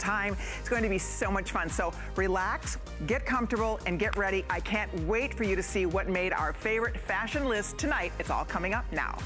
time. It's going to be so much fun. So relax, get comfortable, and get ready. I can't wait for you to see what made our favorite fashion list tonight. It's all coming up now.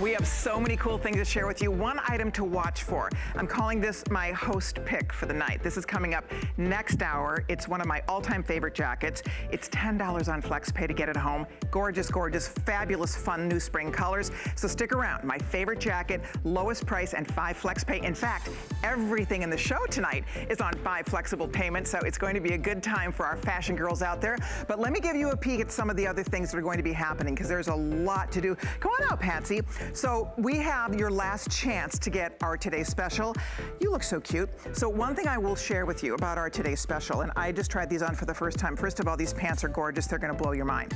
We have so many cool things to share with you. One item to watch for. I'm calling this my host pick for the night. This is coming up next hour. It's one of my all-time favorite jackets. It's $10 on FlexPay to get it home. Gorgeous, gorgeous, fabulous, fun new spring colors. So stick around. My favorite jacket, lowest price, and five FlexPay. In fact, everything in the show tonight is on five flexible payments, so it's going to be a good time for our fashion girls out there. But let me give you a peek at some of the other things that are going to be happening because there's a lot to do. Come on out, Patsy. So we have your last chance to get our Today Special. You look so cute. So one thing I will share with you about our Today Special, and I just tried these on for the first time. First of all, these pants are gorgeous. They're gonna blow your mind.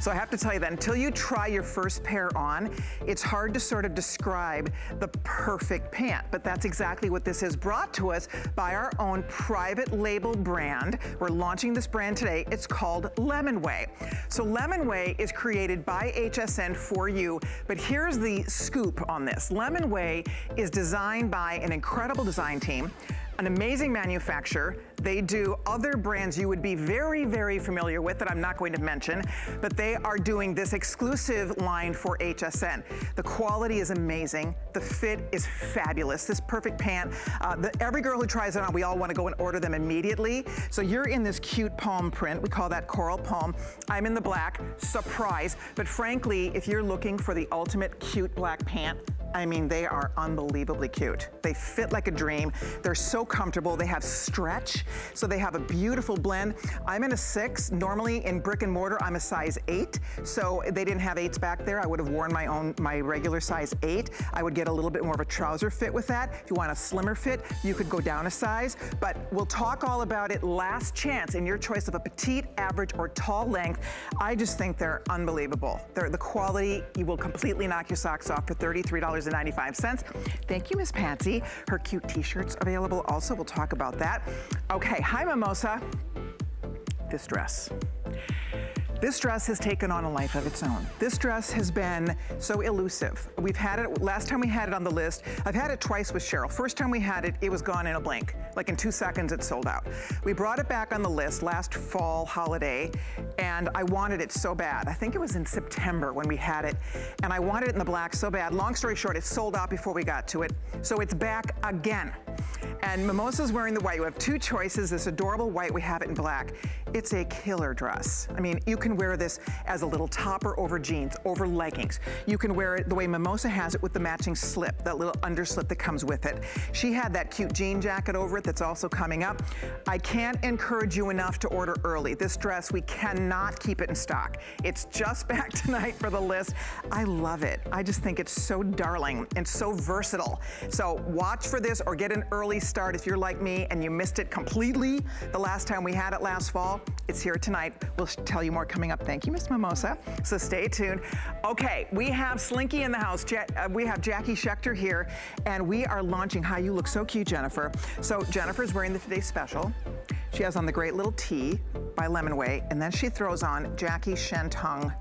So I have to tell you that until you try your first pair on, it's hard to sort of describe the perfect pant, but that's exactly what this is brought to us by our own private label brand. We're launching this brand today. It's called Lemonway. So Lemonway is created by HSN for you, but here's the scoop on this. Lemonway is designed by an incredible design team an amazing manufacturer. They do other brands you would be very, very familiar with that I'm not going to mention, but they are doing this exclusive line for HSN. The quality is amazing. The fit is fabulous. This perfect pant, uh, the, every girl who tries it on, we all wanna go and order them immediately. So you're in this cute palm print. We call that coral palm. I'm in the black, surprise. But frankly, if you're looking for the ultimate cute black pant, I mean, they are unbelievably cute. They fit like a dream. They're so comfortable. They have stretch, so they have a beautiful blend. I'm in a six. Normally in brick and mortar, I'm a size eight. So they didn't have eights back there. I would have worn my own, my regular size eight. I would get a little bit more of a trouser fit with that. If you want a slimmer fit, you could go down a size. But we'll talk all about it last chance in your choice of a petite, average, or tall length. I just think they're unbelievable. They're, the quality, you will completely knock your socks off for $33 $2.95. Thank you, Miss Patsy. Her cute t-shirts available. We'll talk about that. Okay, hi Mimosa. This dress. This dress has taken on a life of its own. This dress has been so elusive. We've had it, last time we had it on the list, I've had it twice with Sheryl. First time we had it, it was gone in a blink. Like in two seconds, it sold out. We brought it back on the list last fall holiday, and I wanted it so bad. I think it was in September when we had it, and I wanted it in the black so bad. Long story short, it sold out before we got to it, so it's back again. And Mimosa's wearing the white. You have two choices, this adorable white, we have it in black. It's a killer dress. I mean, you can wear this as a little topper over jeans, over leggings. You can wear it the way Mimosa has it with the matching slip, that little underslip that comes with it. She had that cute jean jacket over it that's also coming up. I can't encourage you enough to order early. This dress, we cannot keep it in stock. It's just back tonight for the list. I love it. I just think it's so darling and so versatile. So watch for this or get an early start if you're like me and you missed it completely the last time we had it last fall. It's here tonight. We'll tell you more coming up. Thank you, Miss Mimosa. So stay tuned. Okay, we have Slinky in the house. Je uh, we have Jackie Schechter here, and we are launching How You Look So Cute, Jennifer. So Jennifer's wearing the Today Special. She has on the great little tee by Lemonway, and then she throws on Jackie Shantung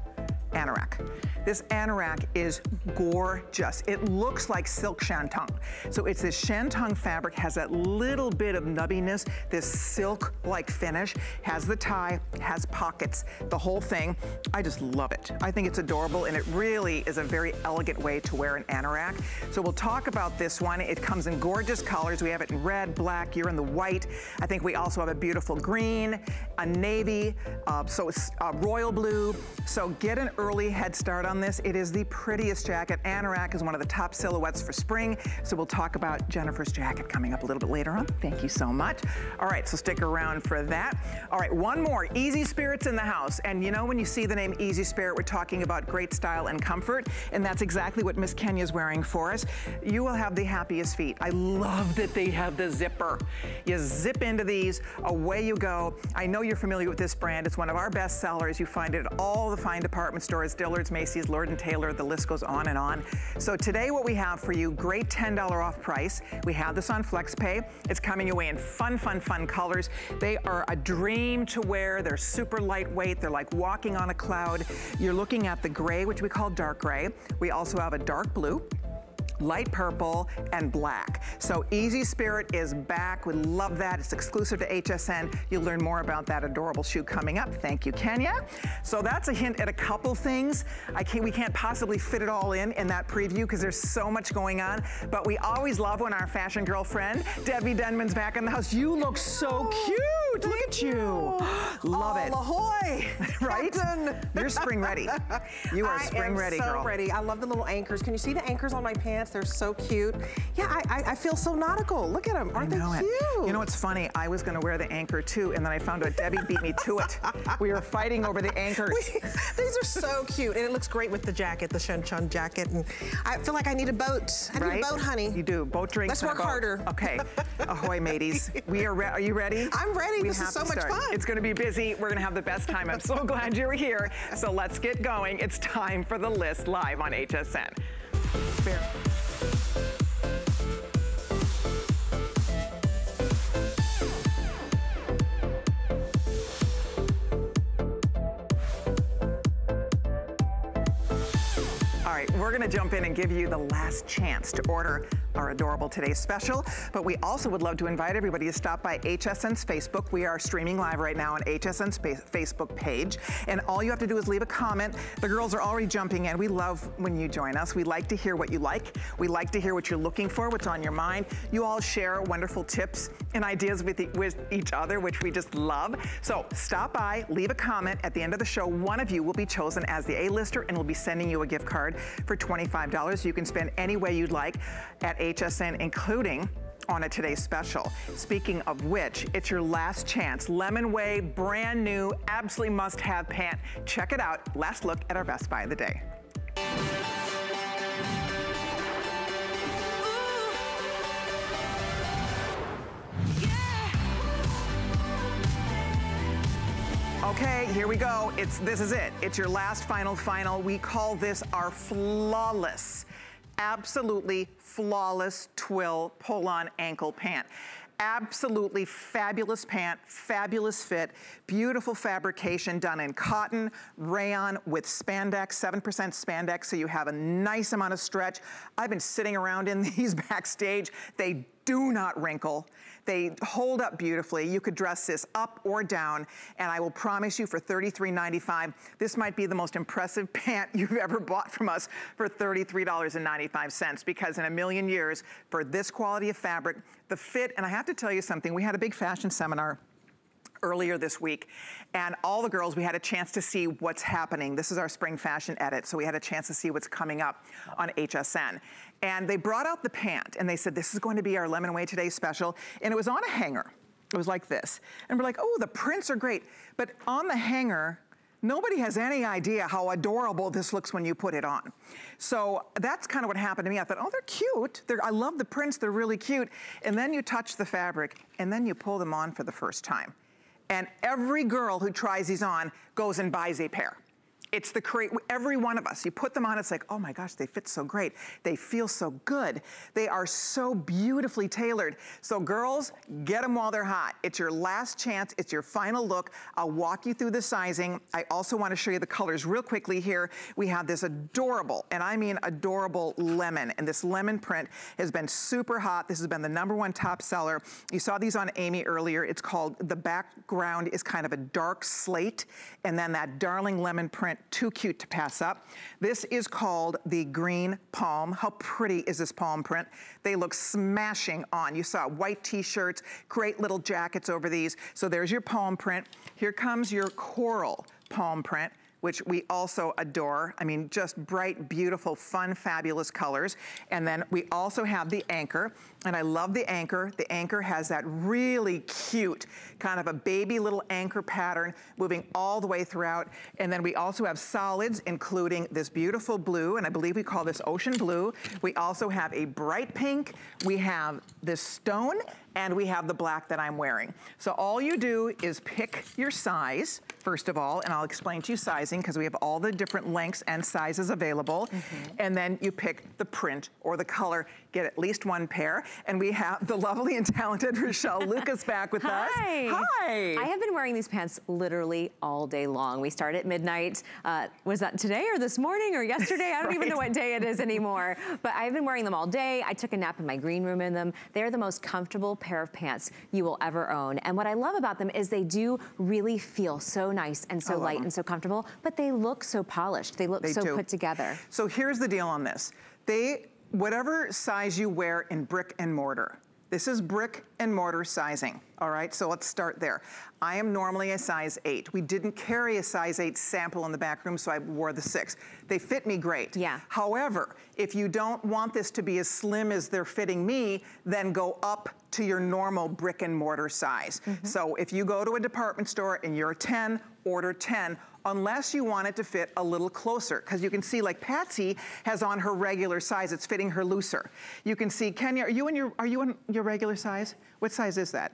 anorak. This anorak is gorgeous. It looks like silk shantung. So it's this shantung fabric, has that little bit of nubbiness, this silk-like finish, has the tie, has pockets, the whole thing. I just love it. I think it's adorable and it really is a very elegant way to wear an anorak. So we'll talk about this one. It comes in gorgeous colors. We have it in red, black, you're in the white. I think we also have a beautiful green, a navy, uh, so it's uh, royal blue. So get an early head start on this. It is the prettiest jacket. Anorak is one of the top silhouettes for spring. So we'll talk about Jennifer's jacket coming up a little bit later on. Thank you so much. All right, so stick around for that. All right, one more. Easy Spirits in the house. And you know when you see the name Easy Spirit, we're talking about great style and comfort. And that's exactly what Miss Kenya's wearing for us. You will have the happiest feet. I love that they have the zipper. You zip into these, away you go. I know you're familiar with this brand. It's one of our best sellers. You find it at all the fine department stores stores, Dillard's, Macy's, Lord & Taylor, the list goes on and on. So today what we have for you, great $10 off price. We have this on FlexPay. It's coming away in fun, fun, fun colors. They are a dream to wear. They're super lightweight. They're like walking on a cloud. You're looking at the gray, which we call dark gray. We also have a dark blue light purple, and black. So Easy Spirit is back. We love that. It's exclusive to HSN. You'll learn more about that adorable shoe coming up. Thank you, Kenya. So that's a hint at a couple things. I can't, we can't possibly fit it all in in that preview because there's so much going on. But we always love when our fashion girlfriend, Debbie Denman's back in the house. You look so oh, cute. Look at you. Love oh, it. Ahoy. right? Captain. You're spring ready. You are I spring ready, so girl. ready. I love the little anchors. Can you see the anchors on my pants? They're so cute. Yeah, I, I, I feel so nautical. Look at them. Aren't they it. cute? You know what's funny? I was going to wear the anchor too, and then I found out Debbie beat me to it. We were fighting over the anchors. These are so cute, and it looks great with the jacket, the shantung jacket. And I feel like I need a boat. I right? need a boat, honey. You do. Boat drinks. Let's work harder. Okay. Ahoy, mateys. We are. are you ready? I'm ready. We this have is so much start. fun. It's going to be busy. We're going to have the best time. I'm so glad you're here. So let's get going. It's time for the list live on HSN. Fair. Gonna jump in and give you the last chance to order our adorable today's special, but we also would love to invite everybody to stop by HSN's Facebook. We are streaming live right now on HSN's Facebook page, and all you have to do is leave a comment. The girls are already jumping in. We love when you join us. We like to hear what you like. We like to hear what you're looking for, what's on your mind. You all share wonderful tips and ideas with, with each other, which we just love. So stop by, leave a comment. At the end of the show, one of you will be chosen as the A-lister, and we'll be sending you a gift card for $25. You can spend any way you'd like at HSN, including on a today's special. Speaking of which, it's your last chance. Lemon Way, brand new, absolutely must have pant. Check it out. Last look at our best buy of the day. Okay, here we go. It's This is it. It's your last final final. We call this our flawless, absolutely flawless twill pull-on ankle pant. Absolutely fabulous pant, fabulous fit, beautiful fabrication done in cotton, rayon with spandex, 7% spandex, so you have a nice amount of stretch. I've been sitting around in these backstage. They do not wrinkle. They hold up beautifully. You could dress this up or down, and I will promise you for $33.95, this might be the most impressive pant you've ever bought from us for $33.95 because in a million years, for this quality of fabric, the fit, and I have to tell you something, we had a big fashion seminar earlier this week. And all the girls, we had a chance to see what's happening. This is our spring fashion edit. So we had a chance to see what's coming up on HSN. And they brought out the pant and they said, this is going to be our Lemon Way Today special. And it was on a hanger. It was like this. And we're like, oh, the prints are great. But on the hanger, Nobody has any idea how adorable this looks when you put it on. So that's kind of what happened to me. I thought, oh, they're cute. They're, I love the prints, they're really cute. And then you touch the fabric and then you pull them on for the first time. And every girl who tries these on goes and buys a pair. It's the create, every one of us, you put them on, it's like, oh my gosh, they fit so great. They feel so good. They are so beautifully tailored. So girls, get them while they're hot. It's your last chance, it's your final look. I'll walk you through the sizing. I also wanna show you the colors real quickly here. We have this adorable, and I mean adorable lemon, and this lemon print has been super hot. This has been the number one top seller. You saw these on Amy earlier. It's called, the background is kind of a dark slate, and then that darling lemon print too cute to pass up. This is called the green palm. How pretty is this palm print? They look smashing on. You saw white t-shirts, great little jackets over these. So there's your palm print. Here comes your coral palm print which we also adore. I mean, just bright, beautiful, fun, fabulous colors. And then we also have the anchor, and I love the anchor. The anchor has that really cute kind of a baby little anchor pattern moving all the way throughout. And then we also have solids, including this beautiful blue, and I believe we call this ocean blue. We also have a bright pink. We have this stone, and we have the black that I'm wearing. So all you do is pick your size, first of all, and I'll explain to you sizing because we have all the different lengths and sizes available. Mm -hmm. And then you pick the print or the color, get at least one pair. And we have the lovely and talented Rachelle Lucas back with Hi. us. Hi. I have been wearing these pants literally all day long. We start at midnight. Uh, was that today or this morning or yesterday? I don't right. even know what day it is anymore. But I've been wearing them all day. I took a nap in my green room in them. They're the most comfortable pair of pants you will ever own. And what I love about them is they do really feel so nice and so light them. and so comfortable, but they look so polished. They look they so do. put together. So here's the deal on this. They, whatever size you wear in brick and mortar, this is brick and mortar sizing, all right? So let's start there. I am normally a size eight. We didn't carry a size eight sample in the back room, so I wore the six. They fit me great. Yeah. However, if you don't want this to be as slim as they're fitting me, then go up to your normal brick and mortar size. Mm -hmm. So if you go to a department store and you're a 10, order 10 unless you want it to fit a little closer. Because you can see like Patsy has on her regular size, it's fitting her looser. You can see, Kenya, are you in your, are you in your regular size? What size is that?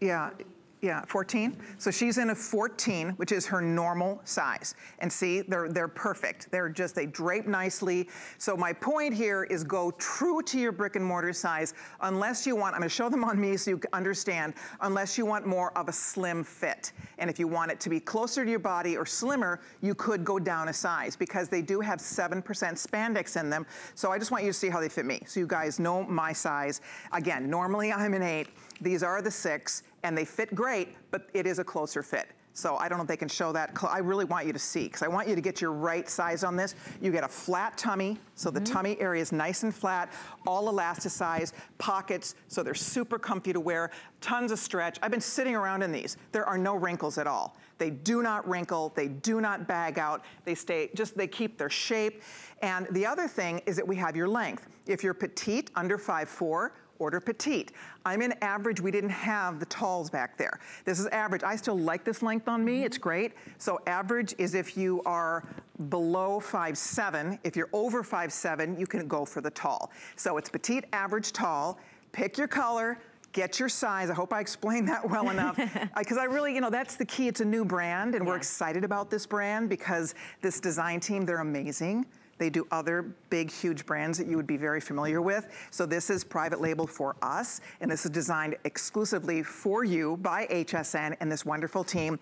Yeah, yeah, 14. So she's in a 14, which is her normal size. And see, they're, they're perfect. They're just, they drape nicely. So my point here is go true to your brick and mortar size, unless you want, I'm gonna show them on me so you understand, unless you want more of a slim fit. And if you want it to be closer to your body or slimmer, you could go down a size because they do have 7% spandex in them. So I just want you to see how they fit me. So you guys know my size. Again, normally I'm an eight. These are the six and they fit great, but it is a closer fit. So I don't know if they can show that. I really want you to see, because I want you to get your right size on this. You get a flat tummy, so mm -hmm. the tummy area is nice and flat, all elasticized, pockets, so they're super comfy to wear, tons of stretch. I've been sitting around in these. There are no wrinkles at all. They do not wrinkle, they do not bag out, they stay, just they keep their shape. And the other thing is that we have your length. If you're petite, under 5'4", order petite. I'm in average, we didn't have the talls back there. This is average, I still like this length on me, it's mm-hmm. great. So average is if you are below 5'7", if you're over 5'7", you can go for the tall. So it's petite, average, tall, pick your color, get your size. I hope I explained that well enough. Because I really, you know, that's the key. It's a new brand, and yeah. we're excited about this brand because this design team, they're amazing. They do other big, huge brands that you would be very familiar with. So this is private label for us, and this is designed exclusively for you by HSN and this wonderful team.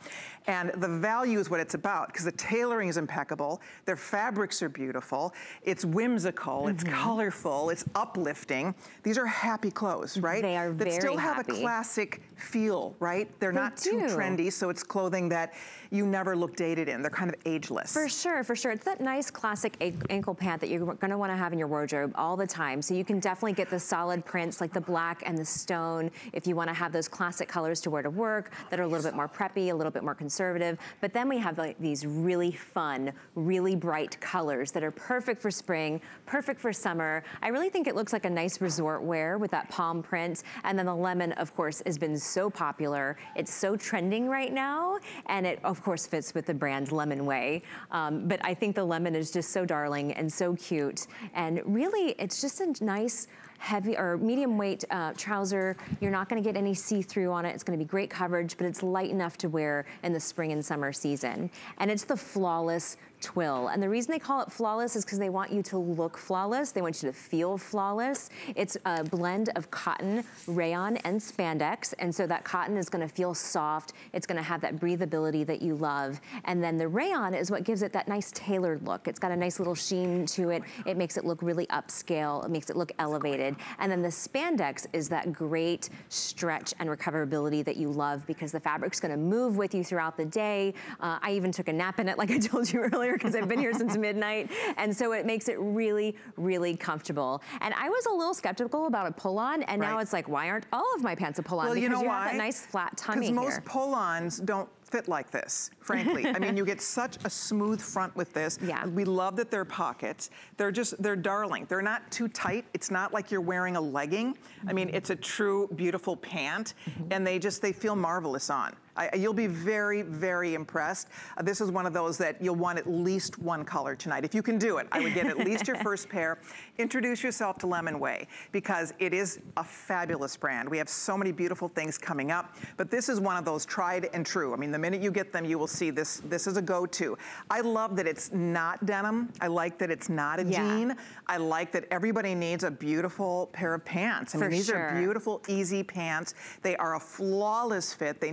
And the value is what it's about, because the tailoring is impeccable. Their fabrics are beautiful. It's whimsical, mm -hmm. it's mm-hmm. colorful, it's uplifting. These are happy clothes, right? They are that very still have happy. a classic feel, right? They're they not do. too trendy, so it's clothing that you never look dated in. They're kind of ageless. For sure, for sure. It's that nice classic ankle pant that you're gonna wanna have in your wardrobe all the time. So you can definitely get the solid prints like the black and the stone if you wanna have those classic colors to wear to work that are a little bit more preppy, a little bit more conservative. But then we have like these really fun, really bright colors that are perfect for spring, perfect for summer. I really think it looks like a nice resort wear with that palm print. And then the lemon, of course, has been so popular. It's so trending right now. And it, of course, fits with the brand Lemon Way. Um, but I think the lemon is just so darling and so cute. And really, it's just a nice heavy or medium weight uh, trouser. You're not gonna get any see-through on it. It's gonna be great coverage, but it's light enough to wear in the spring and summer season. And it's the flawless twill. And the reason they call it flawless is because they want you to look flawless. They want you to feel flawless. It's a blend of cotton, rayon, and spandex. And so that cotton is gonna feel soft. It's gonna have that breathability that you love. And then the rayon is what gives it that nice tailored look. It's got a nice little sheen to it. It makes it look really upscale. It makes it look elevated. And then the spandex is that great stretch and recoverability that you love because the fabric's gonna move with you throughout the day. Uh, I even took a nap in it like I told you earlier because I've been here since midnight. And so it makes it really, really comfortable. And I was a little skeptical about a pull-on, and right. now it's like, why aren't all of my pants a pull-on? Well, because you know you why? have that nice flat tummy Because most pull-ons don't fit like this, frankly. I mean, you get such a smooth front with this. Yeah. We love that they're pockets. They're just, they're darling. They're not too tight. It's not like you're wearing a legging. Mm -hmm. I mean, it's a true, beautiful pant, mm -hmm. and they just, they feel marvelous on. I, you'll be very, very impressed. Uh, this is one of those that you'll want at least one color tonight. If you can do it, I would get at least your first pair. Introduce yourself to Lemon Way because it is a fabulous brand. We have so many beautiful things coming up, but this is one of those tried and true. I mean, the minute you get them, you will see this, this is a go-to. I love that it's not denim. I like that it's not a yeah. jean. I like that everybody needs a beautiful pair of pants. I mean, For these sure. are beautiful, easy pants. They are a flawless fit. They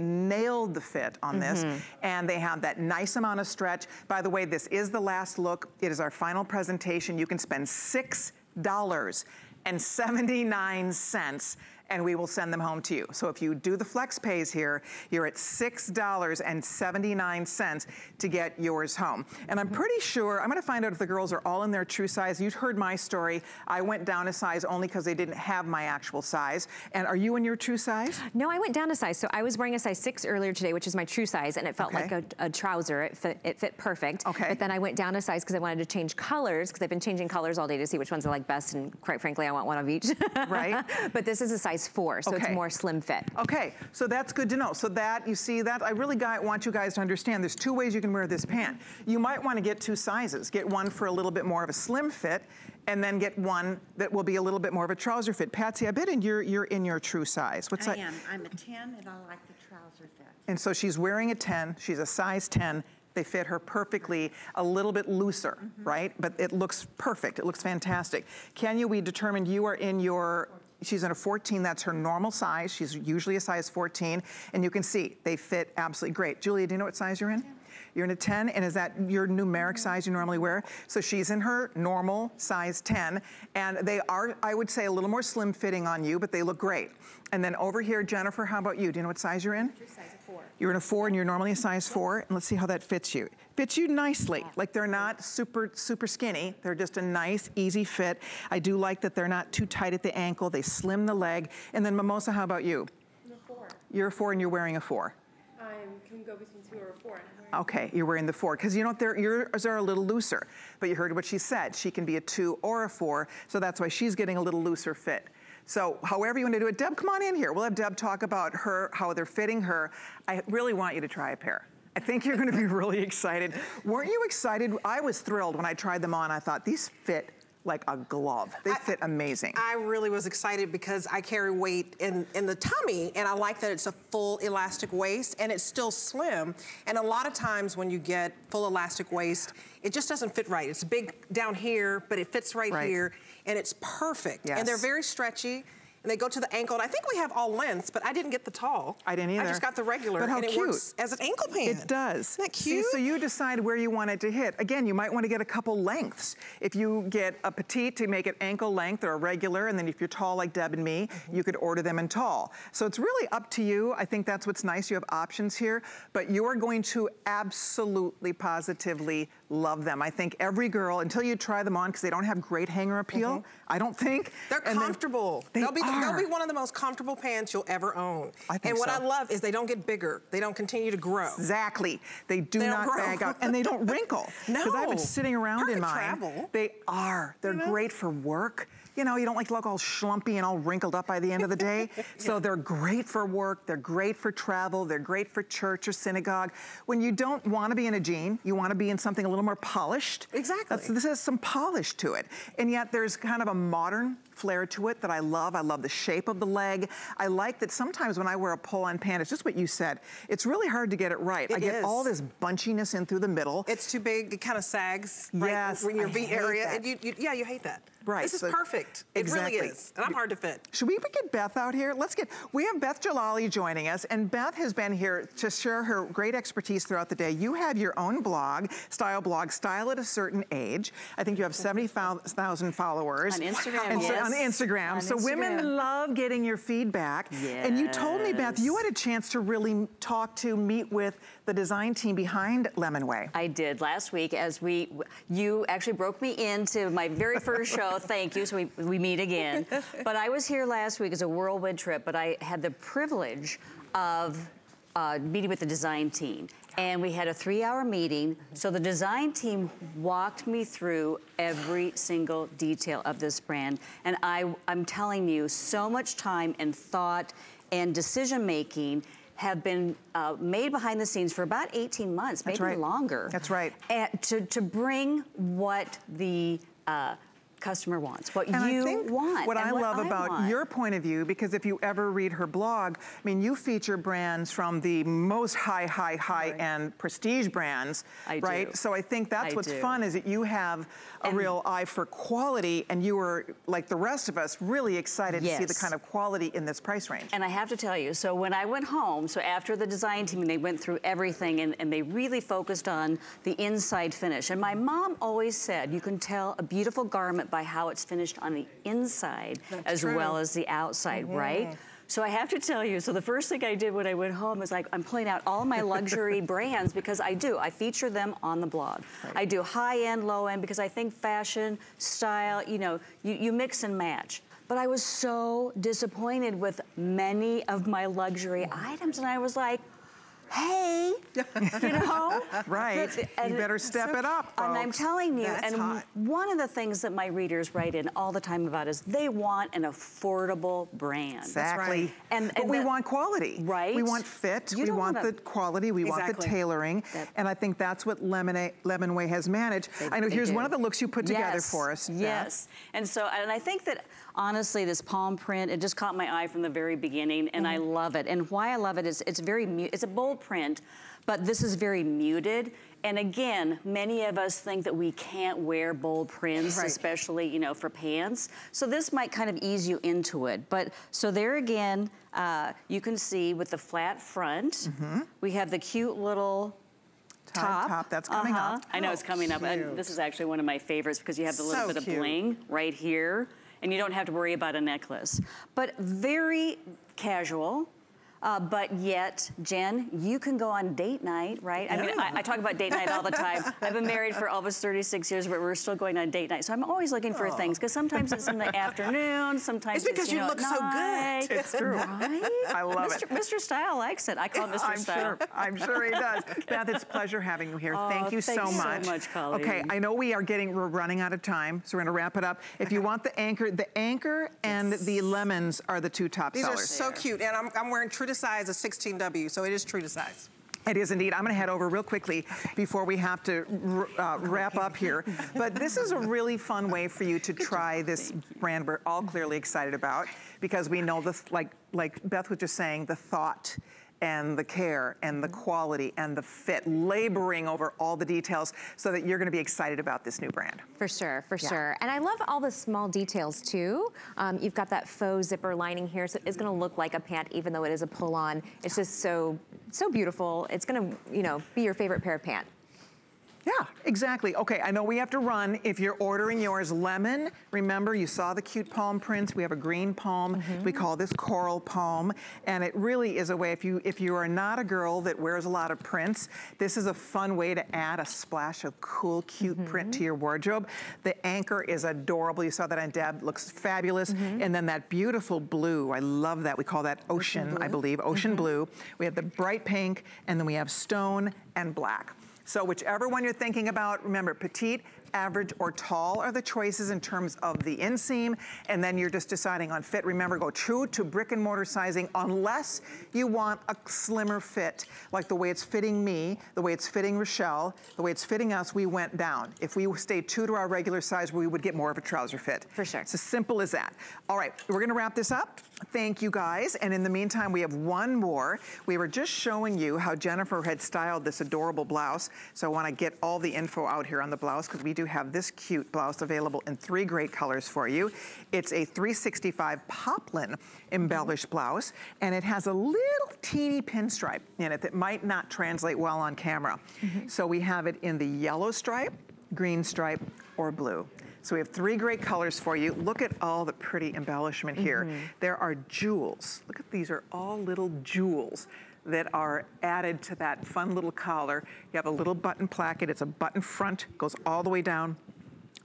the fit on mm -hmm. this. Mm-hmm. And they have that nice amount of stretch. By the way, this is the last look. It is our final presentation. You can spend $6.79 and we will send them home to you. So if you do the flex pays here, you're at $6.79 to get yours home. And I'm pretty sure, I'm gonna find out if the girls are all in their true size. You've heard my story. I went down a size only because they didn't have my actual size. And are you in your true size? No, I went down a size. So I was wearing a size six earlier today, which is my true size, and it felt okay. like a, a, trouser. It fit, it fit perfect. Okay. But then I went down a size because I wanted to change colors, because I've been changing colors all day to see which ones I like best, and quite frankly, I want one of each. Right. but this is a size size four, so okay. it's more slim fit. Okay, so that's good to know. So that, you see that, I really got, want you guys to understand there's two ways you can wear this pant. You might want to get two sizes. Get one for a little bit more of a slim fit, and then get one that will be a little bit more of a trouser fit. Patsy, I bet in you're, you're in your true size. What's I that? I am. I'm a 10 and I like the trouser fit. And so she's wearing a 10. She's a size 10. They fit her perfectly, a little bit looser, mm -hmm. right? But it looks perfect. It looks fantastic. Kenya, we determined you are in your She's in a 14, that's her normal size. She's usually a size 14. And you can see they fit absolutely great. Julia, do you know what size you're in? You're in a 10, and is that your numeric mm-hmm. size you normally wear? So she's in her normal size 10, and they are, I would say, a little more slim fitting on you, but they look great. And then over here, Jennifer, how about you? Do you know what size you're in? Size four. You're in a four, and you're normally a size four, and let's see how that fits you fits you nicely. Like they're not super, super skinny. They're just a nice, easy fit. I do like that they're not too tight at the ankle. They slim the leg. And then Mimosa, how about you? I'm a four. You're a four and you're wearing a four. I can go between two or a four. Okay, you're wearing the four. Because you know, yours are a little looser. But you heard what she said. She can be a two or a four. So that's why she's getting a little looser fit. So however you want to do it, Deb, come on in here. We'll have Deb talk about her, how they're fitting her. I really want you to try a pair. I think you're gonna be really excited. Weren't you excited? I was thrilled when I tried them on. I thought, these fit like a glove. They I, fit amazing. I really was excited because I carry weight in, in the tummy and I like that it's a full elastic waist and it's still slim. And a lot of times when you get full elastic waist, it just doesn't fit right. It's big down here, but it fits right, right. here and it's perfect. Yes. And they're very stretchy and they go to the ankle. And I think we have all lengths, but I didn't get the tall. I didn't either. I just got the regular. But how and cute. it works as an ankle pant. It does. Isn't that cute? See, so you decide where you want it to hit. Again, you might want to get a couple lengths. If you get a petite to make it ankle length or a regular, and then if you're tall like Deb and me, mm -hmm. you could order them in tall. So it's really up to you. I think that's what's nice. You have options here, but you're going to absolutely positively love them. I think every girl, until you try them on, because they don't have great hanger appeal, mm -hmm. I don't think. They're and comfortable. They will be, are. they'll be one of the most comfortable pants you'll ever own. I think and what so. I love is they don't get bigger. They don't continue to grow. Exactly. They do they not bag out. And they don't wrinkle. no. Because I've been sitting around Perfect in mine. travel. They are. They're you know? great for work you know, you don't like to look all schlumpy and all wrinkled up by the end of the day. yeah. So they're great for work, they're great for travel, they're great for church or synagogue. When you don't want to be in a jean, you want to be in something a little more polished. Exactly. That's, this has some polish to it. And yet there's kind of a modern flair to it that I love. I love the shape of the leg. I like that sometimes when I wear a pull-on pant, it's just what you said. It's really hard to get it right. It I get is. all this bunchiness in through the middle. It's too big, it kind of sags yes, right in your I V area. And you, you, yeah, you hate that. Right. This is so perfect. Exactly. It really is. And I'm hard to fit. Should we get Beth out here? Let's get, we have Beth Djalali joining us, and Beth has been here to share her great expertise throughout the day. You have your own blog, style blog, Style at a Certain Age. I think you have 70,000 followers. On Instagram, and yes. On Instagram. On so Instagram. women love getting your feedback. Yes. And you told me, Beth, you had a chance to really talk to, meet with the design team behind Lemon Way. I did last week as we, you actually broke me into my very first show. Thank you. So we, we meet again. but I was here last week as a whirlwind trip, but I had the privilege of uh, meeting with the design team. And we had a three hour meeting. So the design team walked me through every single detail of this brand. And I, I'm telling you, so much time and thought and decision making have been uh, made behind the scenes for about 18 months, That's maybe right. longer. That's right. And to, to bring what the uh, customer wants, what And you I think want. what I love about want. your point of view, because if you ever read her blog, I mean, you feature brands from the most high, high, high end prestige brands, I right? do. So I think that's I what's do. fun is that you have a And- real eye for quality, and you were like the rest of us, really excited to see the kind of quality in this price range. And I have to tell you, so when I went home, so after the design team, they went through everything and, and they really focused on the inside finish. And my mom always said, you can tell a beautiful garment by how it's finished on the inside as true. well as the outside, mm-hmm. right? So I have to tell you, so the first thing I did when I went home is like, I'm pulling out all my luxury brands because I do. I feature them on the blog. I do high end, low end because I think fashion, style, you know, you, you mix and match. But I was so disappointed with many of my luxury mm-hmm. items, and I was like, hey, you know? Right. And you better step so- it up, And I'm telling you, That's and hot. one of the things that my readers write in all the time about is they want an affordable brand. Exactly. right. And- but we the- want quality. Right. We want fit. You we want wanna- the quality. We want the tailoring. That- and I think that's what Lemonade, Lemonway has managed. They- I know here's do. one of the looks you put together Yes, for us. Beth. Yes. And so, and I think that honestly, this palm print, it just caught my eye from the very beginning, and I Mm-hmm. love it. And why I love it is it's very, it's a bold print, but this is very muted. And again, many of us think that we can't wear bold prints, Right. especially, you know, for pants. So this might kind of ease you into it. But so there again, uh, you can see with the flat front, we have the cute little top. top, that's coming Uh-huh. up. I know it's coming up. And this is actually one of my favorites because you have the little So bit of cute. bling right here, and you don't have to worry about a necklace. But very casual. Uh, but yet, Jen, you can go on date night, right? I mean, I, I talk about date night all the time. I've been married for almost 36 years, but we're still going on date night. So I'm always looking for things because sometimes it's in the afternoon, sometimes It's because you, you know, look at so good. It's true. Right? I love Mr. it. Mr. Style likes it. I call him Mr. I'm Style. sure. I'm sure he does. Beth, it's a pleasure having you here. Thank you so thanks so much. much, Colleen. Okay, I know we are getting we're running out of time, so we're going to wrap it up. If you want the anchor, the anchor and the lemons are the two top These are sellers. so cute. And I'm, I'm wearing true to size, a 16W, so it is true to size. It is indeed. I'm going to head over real quickly before we have to uh, wrap up here. But this is a really fun way for you to try this brand we're all clearly excited about because we know the like like Beth was just saying the thought and the care and the quality and the fit, laboring over all the details so that you're going to be excited about this new brand. For sure, for sure. And I love all the small details too. Um, you've got that faux zipper lining here, so it's gonna look like a pant even though it is a pull-on. It's just so, so beautiful. It's gonna, you know, be your favorite pair of pants. Yeah, exactly. Okay, I know we have to run. If you're ordering yours lemon, remember you saw the cute palm prints. We have a green palm. We mm-hmm. call this coral palm. And it really is a way, if you if you are not a girl that wears a lot of prints, this is a fun way to add a splash of cool, cute print to mm-hmm. your wardrobe. The anchor is adorable. You saw that on Deb, looks fabulous. Mm-hmm. And then that beautiful blue, I love that. We call that ocean, I believe, ocean blue. We have the bright pink, and then we have stone and black. So whichever one you're thinking about, remember petite, average, or tall are the choices in terms of the inseam, and then you're just deciding on fit. Remember, go true to brick and mortar sizing unless you want a slimmer fit, like the way it's fitting me, the way it's fitting Rachelle, the way it's fitting us, we went down. If we stayed true to our regular size, we would get more of a trouser fit. For sure. It's as simple as that. All right, we're gonna wrap this up. Thank you guys. And in the meantime, we have one more. We were just showing you how Jennifer had styled this adorable blouse. So I wanna get all the info out here on the blouse because we do have this cute blouse available in three great colors for you. It's a 365 poplin embellished blouse and it has a little teeny pinstripe in it that might not translate well on camera. So we have it in the yellow stripe, green stripe, or blue. So we have three great colors for you. Look at all the pretty embellishment here. Mm-hmm. There are jewels. Look at these are all little jewels that are added to that fun little collar. You have a little button placket. It's a button front, goes all the way down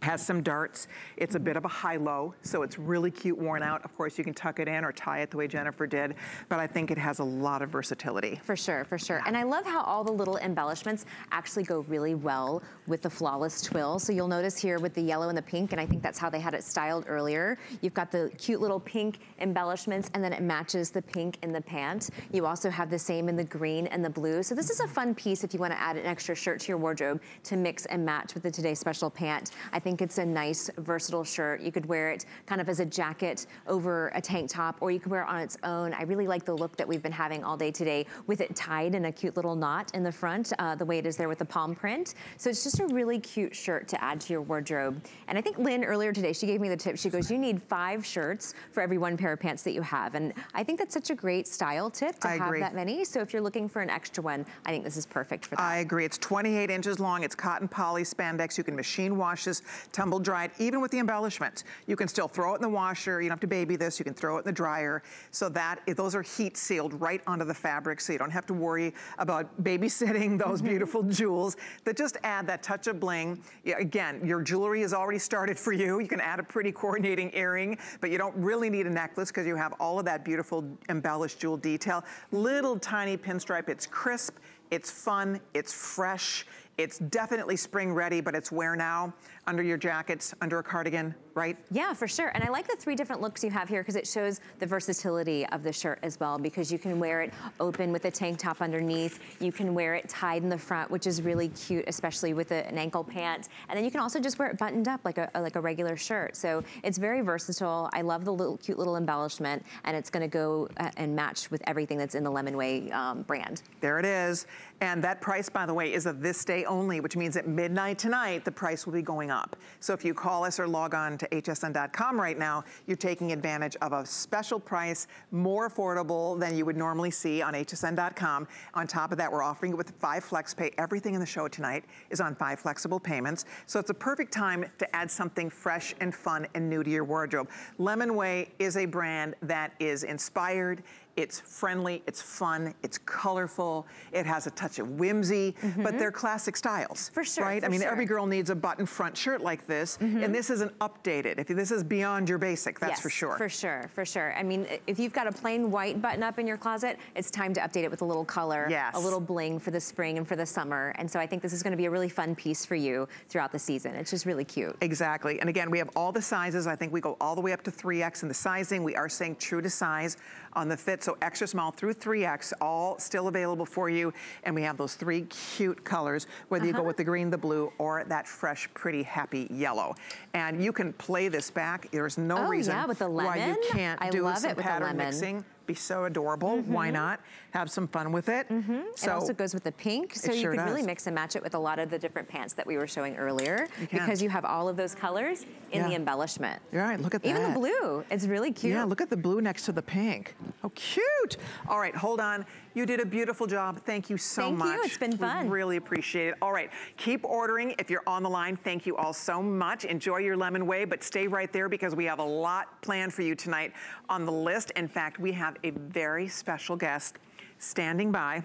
has some darts. It's a bit of a high-low, so it's really cute worn out. Of course, you can tuck it in or tie it the way Jennifer did, but I think it has a lot of versatility. For sure, for sure. And I love how all the little embellishments actually go really well with the flawless twill. So you'll notice here with the yellow and the pink, and I think that's how they had it styled earlier. You've got the cute little pink embellishments, and then it matches the pink in the pant. You also have the same in the green and the blue. So this is a fun piece if you wanna add an extra shirt to your wardrobe to mix and match with the Today Special pant. I think think it's a nice, versatile shirt. You could wear it kind of as a jacket over a tank top, or you could wear it on its own. I really like the look that we've been having all day today with it tied in a cute little knot in the front, uh, the way it is there with the palm print. So it's just a really cute shirt to add to your wardrobe. And I think Lynn earlier today, she gave me the tip. She goes, you need five shirts for every one pair of pants that you have. And I think that's such a great style tip to I have agree. that many. So if you're looking for an extra one, I think this is perfect for that. I agree. It's 28 inches long. It's cotton poly spandex. You can machine wash this, tumble dried, even with the embellishments. You can still throw it in the washer. You don't have to baby this. You can throw it in the dryer. So that, those are heat sealed right onto the fabric so you don't have to worry about babysitting those mm-hmm. beautiful jewels that just add that touch of bling. Yeah, again, your jewelry is already started for you. You can add a pretty coordinating earring, but you don't really need a necklace because you have all of that beautiful embellished jewel detail. Little tiny pinstripe. It's crisp. It's fun, it's fresh, it's definitely spring ready, but it's wear now under your jackets, under a cardigan, right? Yeah, for sure. And I like the three different looks you have here because it shows the versatility of the shirt as well because you can wear it open with a tank top underneath. You can wear it tied in the front, which is really cute, especially with a, an ankle pant. And then you can also just wear it buttoned up like a, like a regular shirt. So it's very versatile. I love the little cute little embellishment and it's gonna go uh, and match with everything that's in the Lemon Way um, brand. There it is. And that price, by the way, is a this day only, which means at midnight tonight, the price will be going up. So if you call us or log on to hsn.com right now, you're taking advantage of a special price, more affordable than you would normally see on hsn.com. On top of that, we're offering it with five flex pay. Everything in the show tonight is on five flexible payments. So it's a perfect time to add something fresh and fun and new to your wardrobe. Lemon Way is a brand that is inspired, it's friendly, it's fun, it's colorful, it has a touch of whimsy, but they're classic styles. Mm-hmm. For sure, Right? I mean, sure. every girl needs a button front shirt like this, and this isn't updated. If this is beyond your basic, that's yes, for sure. For sure, for sure. I mean, if you've got a plain white button up in your closet, it's time to update it with a little color, Yes. a little bling for the spring and for the summer. And so I think this is gonna be a really fun piece for you throughout the season. It's just really cute. Exactly. And again, we have all the sizes. I think we go all the way up to 3X in the sizing. We are saying true to size on the fit. So extra small through 3X, all still available for you. And we have those three cute colors, whether you go Uh-huh. with the green, the blue, or that fresh, pretty, happy yellow. And you can play this back. There's no Oh, reason yeah, with the why you can't I do love some it with the pattern lemon. mixing. Be so adorable. Why mm-hmm. not? Have some fun with it. Mm-hmm. So it also goes with the pink, so you sure could really mix and match it with a lot of the different pants that we were showing earlier You because you have all of those colors in the embellishment. You're right, look at Even the blue, it's really cute. Yeah, look at the blue next to the pink. Oh, cute. All right, hold on. You did a beautiful job. Thank you so Thank you. much. It's been fun. We really appreciate it. All right, keep ordering. If you're on the line, thank you all so much. Enjoy your lemon way, but stay right there because we have a lot planned for you tonight on the list. In fact, we have a very special guest standing by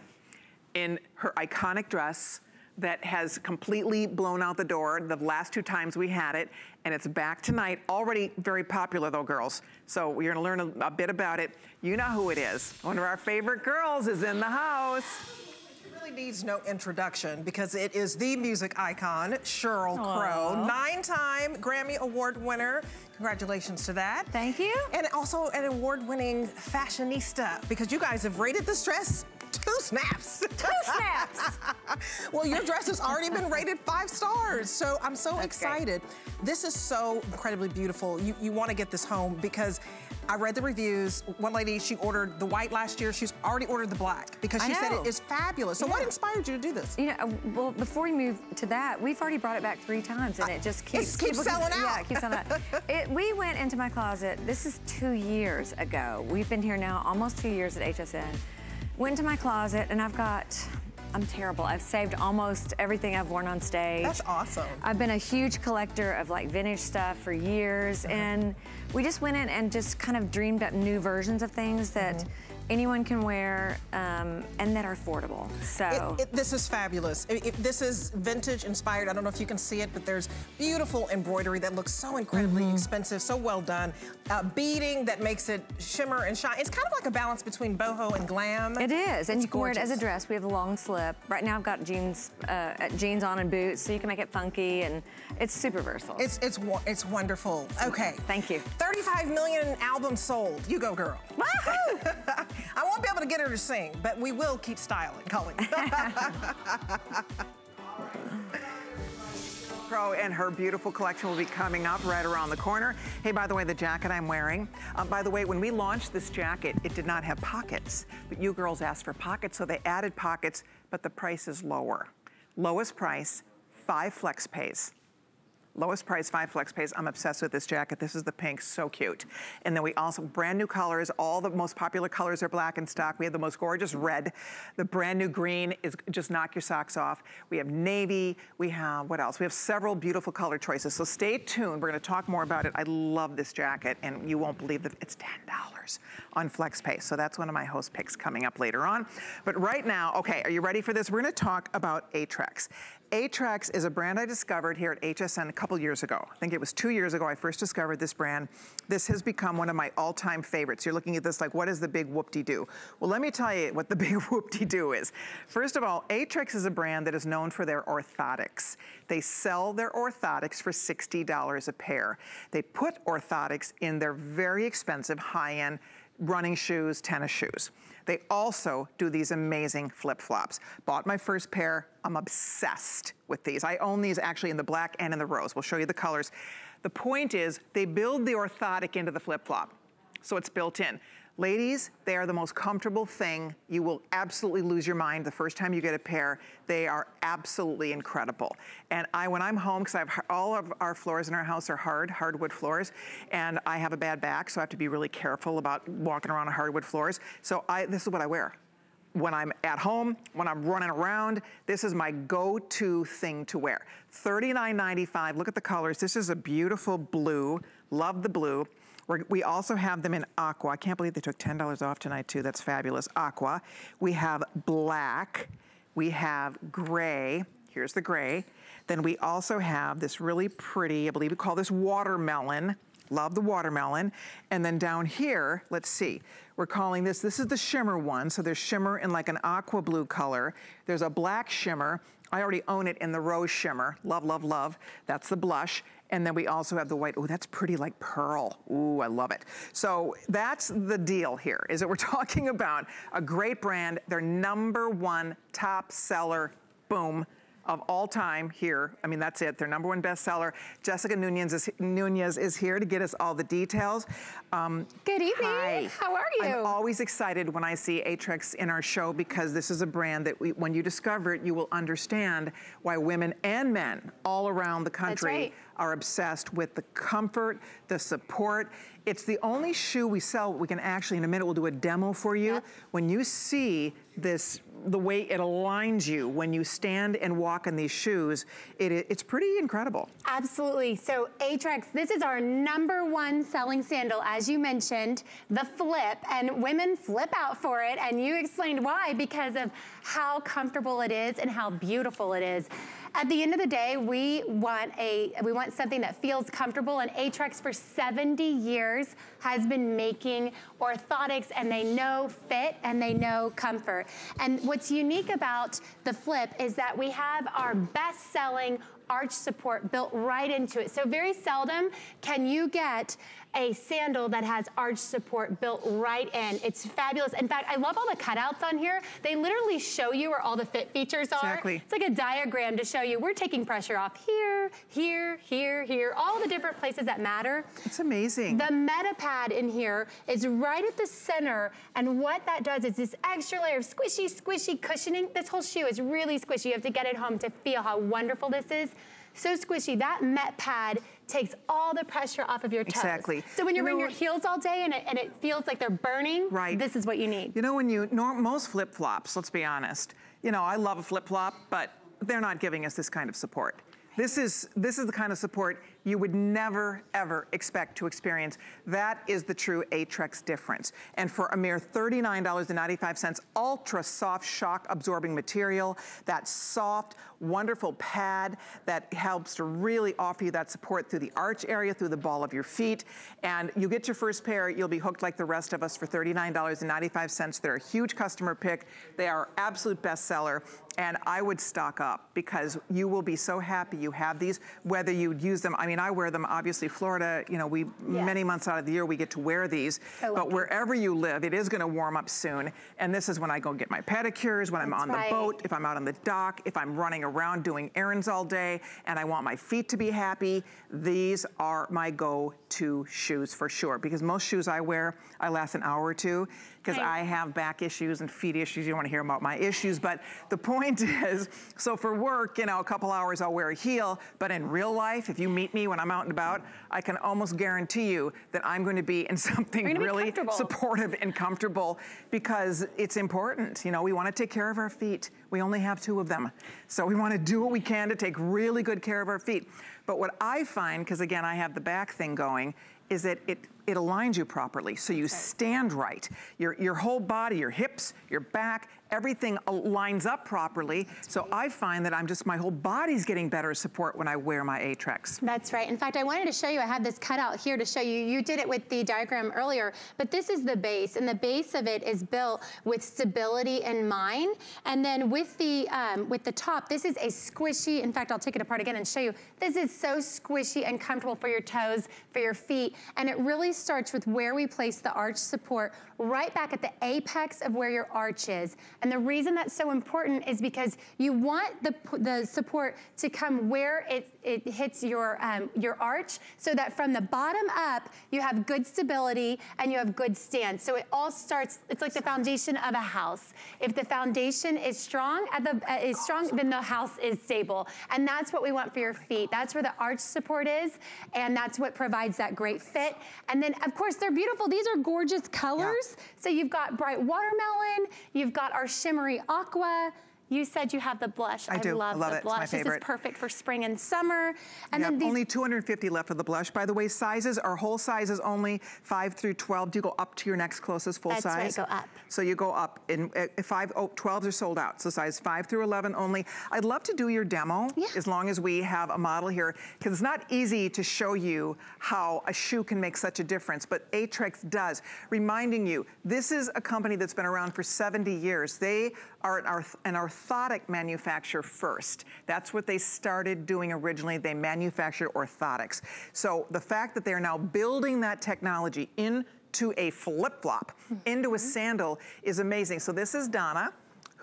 in her iconic dress that has completely blown out the door the last two times we had it, and it's back tonight. Already very popular though, girls. So we're gonna learn a, a bit about it. You know who it is. One of our favorite girls is in the house. really needs no introduction because it is the music icon, Sheryl Crow, nine-time Grammy Award winner. Congratulations to that. Thank you. And also an award-winning fashionista because you guys have rated this dress two snaps. Two snaps. well, your dress has already been rated five stars, so I'm so great. excited. This is so incredibly beautiful. You, you want to get this home because I read the reviews. One lady, she ordered the white last year. She's already ordered the black because she said it is fabulous. So what inspired you to do this? You know, well, before we move to that, we've already brought it back three times, and it just keeps keeps selling Yeah, out. it keeps selling out. it, we went into my closet. This is two years ago. We've been here now almost two years at HSN. Went into my closet, and I've got. I'm terrible. I've saved almost everything I've worn on stage. That's awesome. I've been a huge collector of like vintage stuff for years, Uh-huh. and we just went in and just kind of dreamed up new versions of things that Mm-hmm. Anyone can wear um, and that are affordable. So it, it, this is fabulous. It, this is vintage inspired. I don't know if you can see it, but there's beautiful embroidery that looks so incredibly mm -hmm. expensive, so well done. Uh, beading that makes it shimmer and shine. It's kind of like a balance between boho and glam. It is, and you can gorgeous. wear it as a dress. We have a long slip. Right now I've got jeans, uh, jeans on and boots, so you can make it funky, and it's super versatile. It's it's it's wonderful. Okay. Thank you. 35 million albums sold. You go, girl. I won't be able to get her to sing, but we will keep styling, Colleen. Pro and her beautiful collection will be coming up right around the corner. Hey, by the way, the jacket I'm wearing, um, by the way, when we launched this jacket, it did not have pockets, but you girls asked for pockets, so they added pockets, but the price is lower. Lowest price, five flex pays. Lowest price, five flex pays. I'm obsessed with this jacket. This is the pink, so cute. And then we also, brand new colors. All the most popular colors are black in stock. We have the most gorgeous red. The brand new green is just knock your socks off. We have navy. We have, what else? We have several beautiful color choices. So stay tuned. We're gonna talk more about it. I love this jacket and you won't believe that it's $10 on FlexPay. So that's one of my host picks coming up later on. But right now, okay, are you ready for this? We're gonna talk about Aetrex. Aetrex is a brand I discovered here at HSN a couple years ago. I think it was two years ago I first discovered this brand. This has become one of my all-time favorites. You're looking at this like, what is the big whoop-de-doo? Well, let me tell you what the big whoop-de-doo is. First of all, Aetrex is a brand that is known for their orthotics. They sell their orthotics for $60 a pair. They put orthotics in their very expensive high-end running shoes, tennis shoes. They also do these amazing flip-flops. Bought my first pair. I'm obsessed with these. I own these actually in the black and in the rose. We'll show you the colors. The point is they build the orthotic into the flip-flop. So it's built in. Ladies, they are the most comfortable thing. You will absolutely lose your mind the first time you get a pair. They are absolutely incredible. And I, when I'm home, because I have all of our floors in our house are hard, hardwood floors, and I have a bad back, so I have to be really careful about walking around on hardwood floors. So I, this is what I wear when I'm at home, when I'm running around, this is my go-to thing to wear. $39.95, look at the colors. This is a beautiful blue, love the blue. We're, we also have them in aqua. I can't believe they took $10 off tonight too. That's fabulous. Aqua. We have black. We have gray. Here's the gray. Then we also have this really pretty, I believe we call this watermelon. Love the watermelon. And then down here, let's see, we're calling this, this is the shimmer one. So there's shimmer in like an aqua blue color. There's a black shimmer. I already own it in the rose shimmer. Love, love, love. That's the blush. And then we also have the white. Oh, that's pretty like pearl. Ooh, I love it. So that's the deal here, is that we're talking about a great brand, their number one top seller, boom, of all time here. I mean, that's it, their number one bestseller. Jessica Nunez is, Nunez is here to get us all the details. Um, Good evening, hi. how are you? I'm always excited when I see Aetrex in our show because this is a brand that we, when you discover it, you will understand why women and men all around the country right. are obsessed with the comfort, the support. It's the only shoe we sell, we can actually, in a minute, we'll do a demo for you. Yep. When you see this the way it aligns you when you stand and walk in these shoes, it, it's pretty incredible. Absolutely. So Aetrex, this is our number one selling sandal, as you mentioned, the flip, and women flip out for it, and you explained why, because of how comfortable it is and how beautiful it is. At the end of the day, we want a we want something that feels comfortable and Aetrex for 70 years has been making orthotics and they know fit and they know comfort. And what's unique about the flip is that we have our best-selling arch support built right into it. So very seldom can you get a sandal that has arch support built right in. It's fabulous. In fact, I love all the cutouts on here. They literally show you where all the fit features are. Exactly. It's like a diagram to show you we're taking pressure off here, here, here, here, all the different places that matter. It's amazing. The MetaPad in here is right at the center, and what that does is this extra layer of squishy, squishy cushioning. This whole shoe is really squishy. You have to get it home to feel how wonderful this is so squishy. That Met pad takes all the pressure off of your toes. Exactly. So when you're you wearing your heels all day and it, and it feels like they're burning, right. this is what you need. You know, when you, most flip-flops, let's be honest, you know, I love a flip-flop, but they're not giving us this kind of support. This is, this is the kind of support you would never, ever expect to experience. That is the true Aetrex difference. And for a mere $39.95, ultra soft shock absorbing material, that soft, wonderful pad that helps to really offer you that support through the arch area, through the ball of your feet. And you get your first pair, you'll be hooked like the rest of us for $39.95. They're a huge customer pick. They are absolute bestseller and I would stock up because you will be so happy you have these, whether you use them. I mean, I wear them, obviously, Florida, you know, we, yes. many months out of the year, we get to wear these. So but wherever you live, it is gonna warm up soon. And this is when I go get my pedicures, when I'm on right. the boat, if I'm out on the dock, if I'm running around doing errands all day, and I want my feet to be happy, these are my go-to shoes for sure. Because most shoes I wear, I last an hour or two because I have back issues and feet issues. You don't want to hear about my issues, but the point is, so for work, you know, a couple hours I'll wear a heel, but in real life, if you meet me when I'm out and about, I can almost guarantee you that I'm going to be in something really supportive and comfortable because it's important. You know, we want to take care of our feet. We only have two of them. So we want to do what we can to take really good care of our feet. But what I find, because again, I have the back thing going, is that it it aligns you properly. So you stand right. Your, your whole body, your hips, your back, everything lines up properly. So I find that I'm just, my whole body's getting better support when I wear my Aetrex. That's right. In fact, I wanted to show you, I have this cutout here to show you, you did it with the diagram earlier, but this is the base, and the base of it is built with stability in mind. And then with the, um, with the top, this is a squishy, in fact, I'll take it apart again and show you, this is so squishy and comfortable for your toes, for your feet, and it really starts with where we place the arch support right back at the apex of where your arch is. And the reason that's so important is because you want the, the support to come where it, it hits your, um, your arch so that from the bottom up, you have good stability and you have good stance. So it all starts, it's like the foundation of a house. If the foundation is strong, at the, uh, is strong, then the house is stable. And that's what we want for your feet. That's where the arch support is, and that's what provides that great fit. And then, of course, they're beautiful. These are gorgeous colors. Yeah. So you've got bright watermelon, you've got our shimmery aqua, you said you have the blush. I, I do. love, I love the it. blush. This is perfect for spring and summer. And yep, then these... only 250 left of the blush. By the way, sizes, are whole sizes only 5 through 12. Do you go up to your next closest full That's size? That's right, go up. So you go up. In, uh, five, oh, 12s are sold out. So size 5 through 11 only. I'd love to do your demo yeah. as long as we have a model here because it's not easy to show you how a shoe can make such a difference, but Aetrex does. Reminding you, this is a company that's been around for 70 years. They are an, orthotic manufacturer first. That's what they started doing originally. They manufactured orthotics. So the fact that they're now building that technology into a flip-flop, mm -hmm. into a sandal is amazing. So this is Donna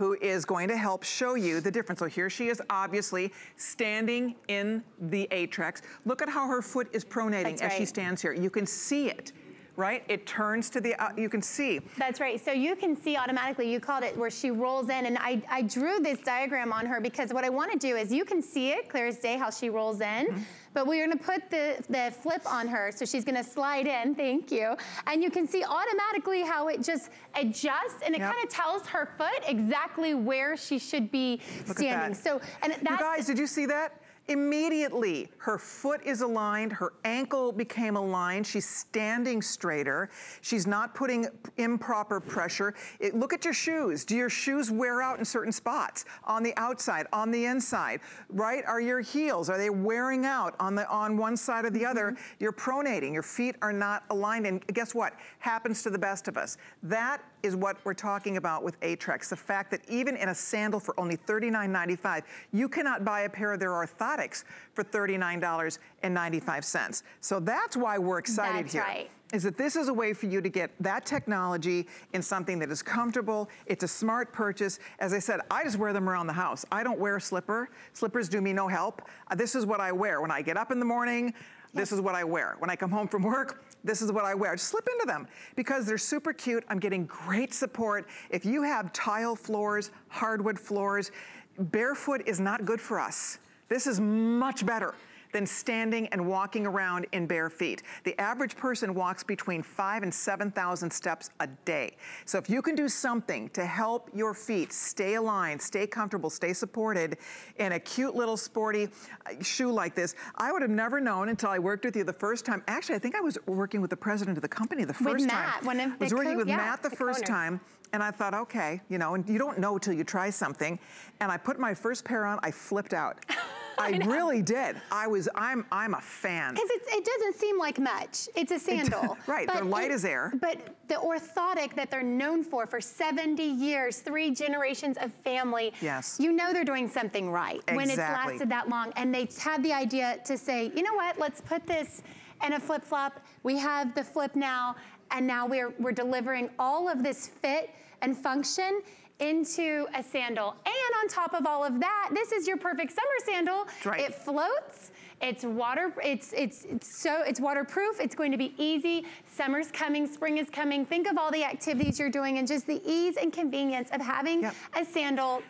who is going to help show you the difference. So here she is obviously standing in the Aetrex. Look at how her foot is pronating That's as right. she stands here. You can see it right? It turns to the, uh, you can see. That's right. So you can see automatically, you called it where she rolls in. And I, I drew this diagram on her because what I want to do is you can see it clear as day how she rolls in. Mm -hmm. But we're gonna put the, the flip on her. So she's gonna slide in, thank you. And you can see automatically how it just adjusts and it yep. kind of tells her foot exactly where she should be Look standing. So, and that's- You guys, did you see that? Immediately, her foot is aligned, her ankle became aligned, she's standing straighter, she's not putting improper pressure. It, look at your shoes. Do your shoes wear out in certain spots? On the outside, on the inside, right? Are your heels, are they wearing out on, the, on one side or the other? Mm -hmm. You're pronating, your feet are not aligned, and guess what? Happens to the best of us. That is what we're talking about with Aetrex. The fact that even in a sandal for only $39.95, you cannot buy a pair of their orthotics for $39.95. So that's why we're excited that's here. Right. Is that this is a way for you to get that technology in something that is comfortable. It's a smart purchase. As I said, I just wear them around the house. I don't wear a slipper. Slippers do me no help. Uh, this is what I wear. When I get up in the morning, this is what I wear. When I come home from work, this is what I wear. Slip into them because they're super cute. I'm getting great support. If you have tile floors, hardwood floors, barefoot is not good for us. This is much better. Than standing and walking around in bare feet. The average person walks between five and 7,000 steps a day. So if you can do something to help your feet stay aligned, stay comfortable, stay supported in a cute little sporty uh, shoe like this, I would have never known until I worked with you the first time. Actually, I think I was working with the president of the company the first With time. Matt, one of I was working with yeah, Matt the the first co-owners. time. And I thought, okay, you know, and you don't know till you try something. And I put my first pair on, I flipped out. I, really did. I was, I'm, I'm a fan. Because it doesn't seem like much. It's a sandal. right, they're light as air. But the orthotic that they're known for for 70 years, three generations of family, Yes. you know they're doing something right when it's lasted that long. And they had the idea to say, you know what, let's put this in a flip flop. We have the flip now, and now we're, we're delivering all of this fit and function into a sandal. And on top of all of that, this is your perfect summer sandal. right. It floats. It's water. It's it's it's so it's waterproof. It's going to be easy. Summer's coming. Spring is coming. Think of all the activities you're doing and just the ease and convenience of having Yep. a sandal.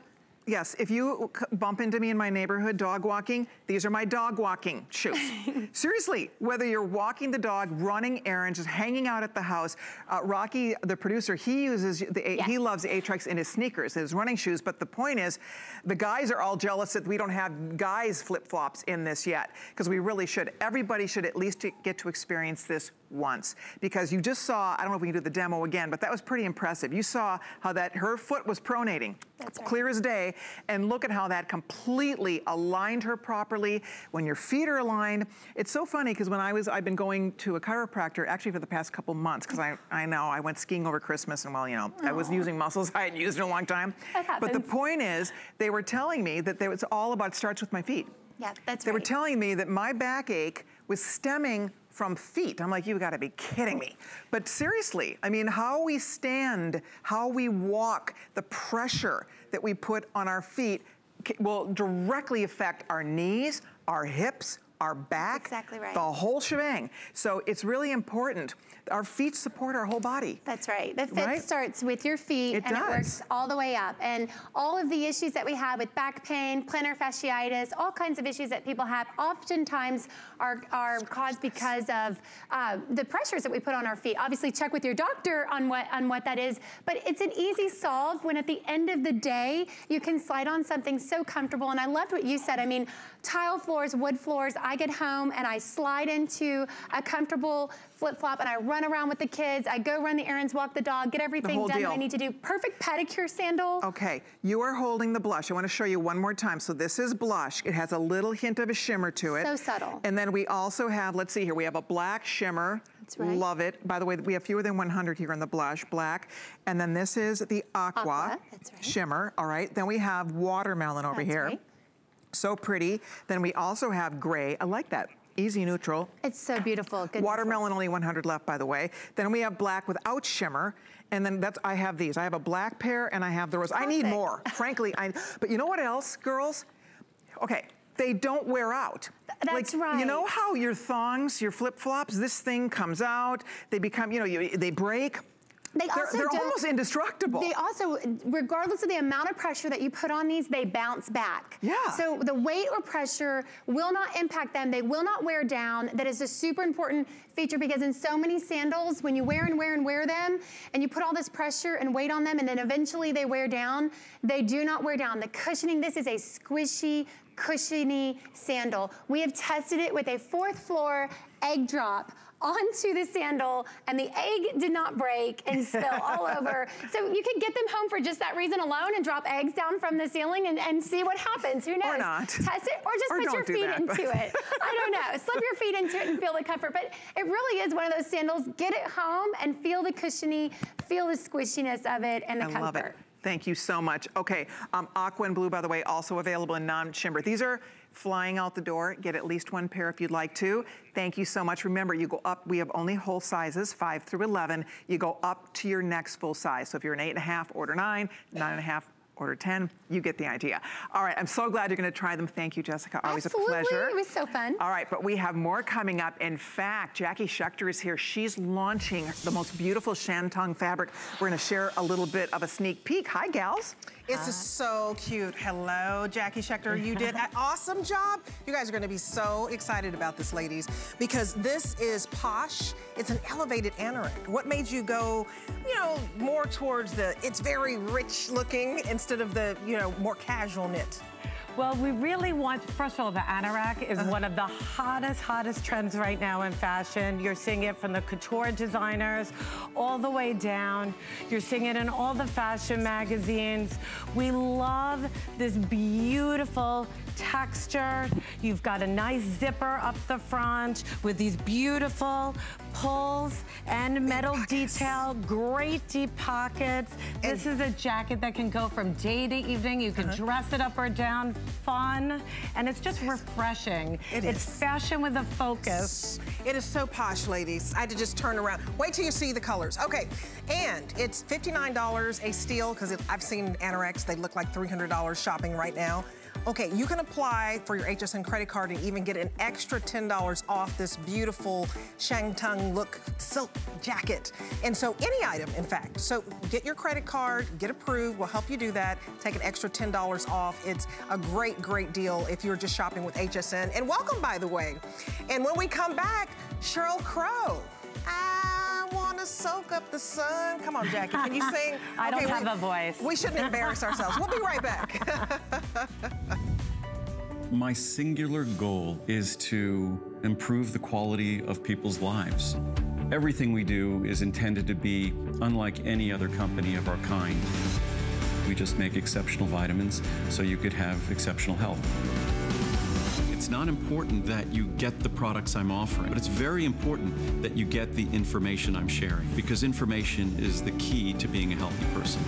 Yes, if you bump into me in my neighborhood dog walking, these are my dog walking shoes. Seriously, whether you're walking the dog, running errands, just hanging out at the house, uh, Rocky, the producer, he uses the A- he loves Aetrex in his sneakers, his running shoes. But the point is, the guys are all jealous that we don't have guys flip flops in this yet, because we really should. Everybody should at least get to experience this once, because you just saw. I don't know if we can do the demo again, but that was pretty impressive. You saw how that her foot was pronating, That's right. clear as day, and look at how that completely aligned her properly. When your feet are aligned, it's so funny because when I was, I've been going to a chiropractor actually for the past couple months because I, I know I went skiing over Christmas and well, you know, I was using muscles I hadn't used in a long time. But the point is, they were telling me that it's all about, starts with my feet. Yeah, that's They were telling me that my backache was stemming from feet. I'm like, you gotta be kidding me. But seriously, I mean, how we stand, how we walk, the pressure that we put on our feet will directly affect our knees, our hips, our back, exactly right. the whole shebang. So it's really important. Our feet support our whole body. That's right. The fit Right? starts with your feet It and it works all the way up. And all of the issues that we have with back pain, plantar fasciitis, all kinds of issues that people have oftentimes are, caused because of uh, the pressures that we put on our feet. Obviously, check with your doctor on what, on what that is. But it's an easy solve when at the end of the day, you can slide on something so comfortable. And I loved what you said. I mean, tile floors, wood floors, I get home and I slide into a comfortable flip flop and I run around with the kids. I go run the errands, walk the dog, get everything done deal. I need to do. Perfect pedicure sandal. Okay, you are holding the blush. I want to show you one more time. So this is blush. It has a little hint of a shimmer to it. So subtle. And then we also have, let's see here, we have a black shimmer. That's right. Love it. By the way, we have fewer than 100 here in the blush, black. And then this is the aqua, Aqua, right. shimmer. All right, then we have watermelon over That's here. right. So pretty. Then we also have gray. I like that. Easy neutral. It's so beautiful. Good Watermelon only 100 left, by the way. Then we have black without shimmer. And then that's, I have these. I have a black pair and I have the rose. I need more, frankly. I, but you know what else, girls? Okay, they don't wear out. that's like, You know how your thongs, your flip-flops, this thing comes out, they become, you know, you, they break. They They're, also they're almost indestructible. They also, regardless of the amount of pressure that you put on these, they bounce back. Yeah. So the weight or pressure will not impact them. They will not wear down. That is a super important feature because in so many sandals, when you wear and wear and wear them, and you put all this pressure and weight on them, and then eventually they wear down, they do not wear down. The cushioning, this is a squishy, cushiony sandal. We have tested it with a fourth floor egg drop onto the sandal and the egg did not break and spill all over. So you could get them home for just that reason alone and drop eggs down from the ceiling and, and see what happens. Who knows? Or not. Test it or just Or put your feet that, but- into it. I don't know. Slip your feet into it and feel the comfort. But it really is one of those sandals. Get it home and feel the cushiony, feel the squishiness of it and the I comfort. love it. Thank you so much. Okay, um, aqua and blue, by the way, also available in non-shimmer. These are flying out the door. Get at least one pair if you'd like to. Thank you so much. Remember, you go up, we have only whole sizes, five through 11. You go up to your next full size. So if you're an eight and a half, order nine, nine and a half, order 10. You get the idea. All right, I'm so glad you're gonna try them. Thank you, Jessica. Always Absolutely. a pleasure. It was so fun. All right, but we have more coming up. In fact, Jackie Schechter is here. She's launching the most beautiful Shantung fabric. We're gonna share a little bit of a sneak peek. Hi, gals. It's is so cute. Hello, Jackie Schechter. You did an awesome job. You guys are gonna be so excited about this, ladies, because this is posh. It's an elevated anorak. What made you go, you know, more towards the, it's very rich looking instead of the, you know, more casual knit? Well, we really want, first of all, the anorak is Uh-huh. one of the hottest, hottest trends right now in fashion. You're seeing it from the couture designers all the way down. You're seeing it in all the fashion magazines. We love this beautiful texture. You've got a nice zipper up the front with these beautiful pulls and metal detail, great deep pockets. This is a jacket that can go from day to evening. You can Uh-huh. dress it up or down, fun, and it's just refreshing. It it's is. fashion with a focus. It is so posh, ladies. I had to just turn around. Wait till you see the colors. Okay, and it's $59 a steal because I've seen anoraks. They look like $300 shopping right now. Okay, you can apply for your HSN credit card and even get an extra $10 off this beautiful Shantung look silk jacket. And so any item, in fact. So get your credit card, get approved, we'll help you do that. Take an extra $10 off. It's a great, great deal if you're just shopping with HSN. And welcome, by the way. And when we come back, Sheryl Crow. I wanna soak up the sun. Come on, Jackie, can you sing? I don't have we- a voice. We shouldn't embarrass ourselves. We'll be right back. My singular goal is to improve the quality of people's lives. Everything we do is intended to be unlike any other company of our kind. We just make exceptional vitamins so you could have exceptional health. Not important that you get the products I'm offering, but it's very important that you get the information I'm sharing because information is the key to being a healthy person.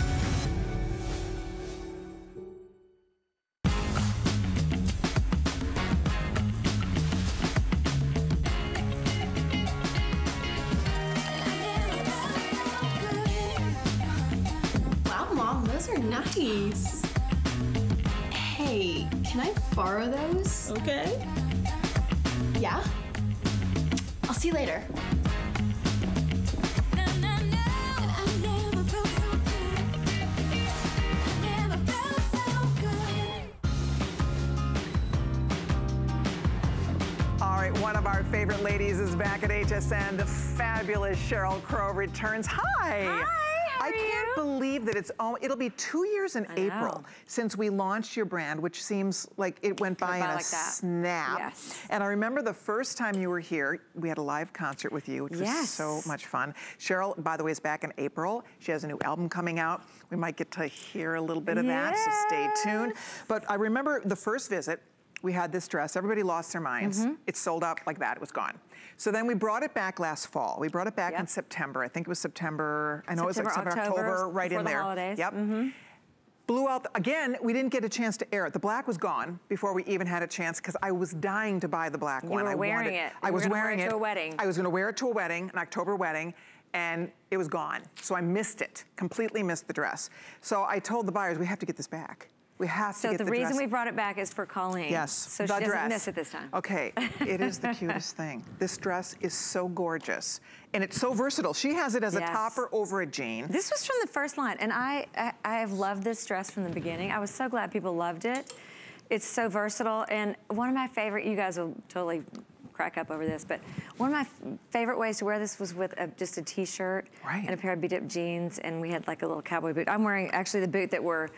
Fabulous Sheryl Crow returns. Hi. Hi, I can't believe that it's all, it'll be two years in April know. since we launched your brand, which seems like it went by by in a like snap. Yes. And I remember the first time you were here, we had a live concert with you, which was so much fun. Sheryl, by the way, is back in April. She has a new album coming out. We might get to hear a little bit of that, so stay tuned. But I remember the first visit, we had this dress. Everybody lost their minds. Mm-hmm. It sold out like that. It was gone. So then we brought it back last fall. We brought it back in September. I think it was September. I know September, it was like September, October, October, right in the there. holidays. Yep. Mm-hmm. Blew out the- again. We didn't get a chance to air it. The black was gone before we even had a chance because I was dying to buy the black You one. were I wearing wanted, it. I was wear wearing it it to a wedding. I was going to wear it to a wedding, an October wedding, and it was gone. So I missed it. Completely missed the dress. So I told the buyers we have to get this back. We have to So get the, the reason dress. we brought it back is for Colleen. Yes, So the she doesn't dress. miss it this time. Okay, it is the cutest thing. This dress is so gorgeous, and it's so versatile. She has it as Yes. a topper over a jean. This was from the first line, and I, I I have loved this dress from the beginning. I was so glad people loved it. It's so versatile, and one of my favorite. You guys will totally crack up over this, but one of my f- favorite ways to wear this was with a, just a t-shirt Right. and a pair of beat-up jeans, and we had like a little cowboy boot. I'm wearing actually the boot that we're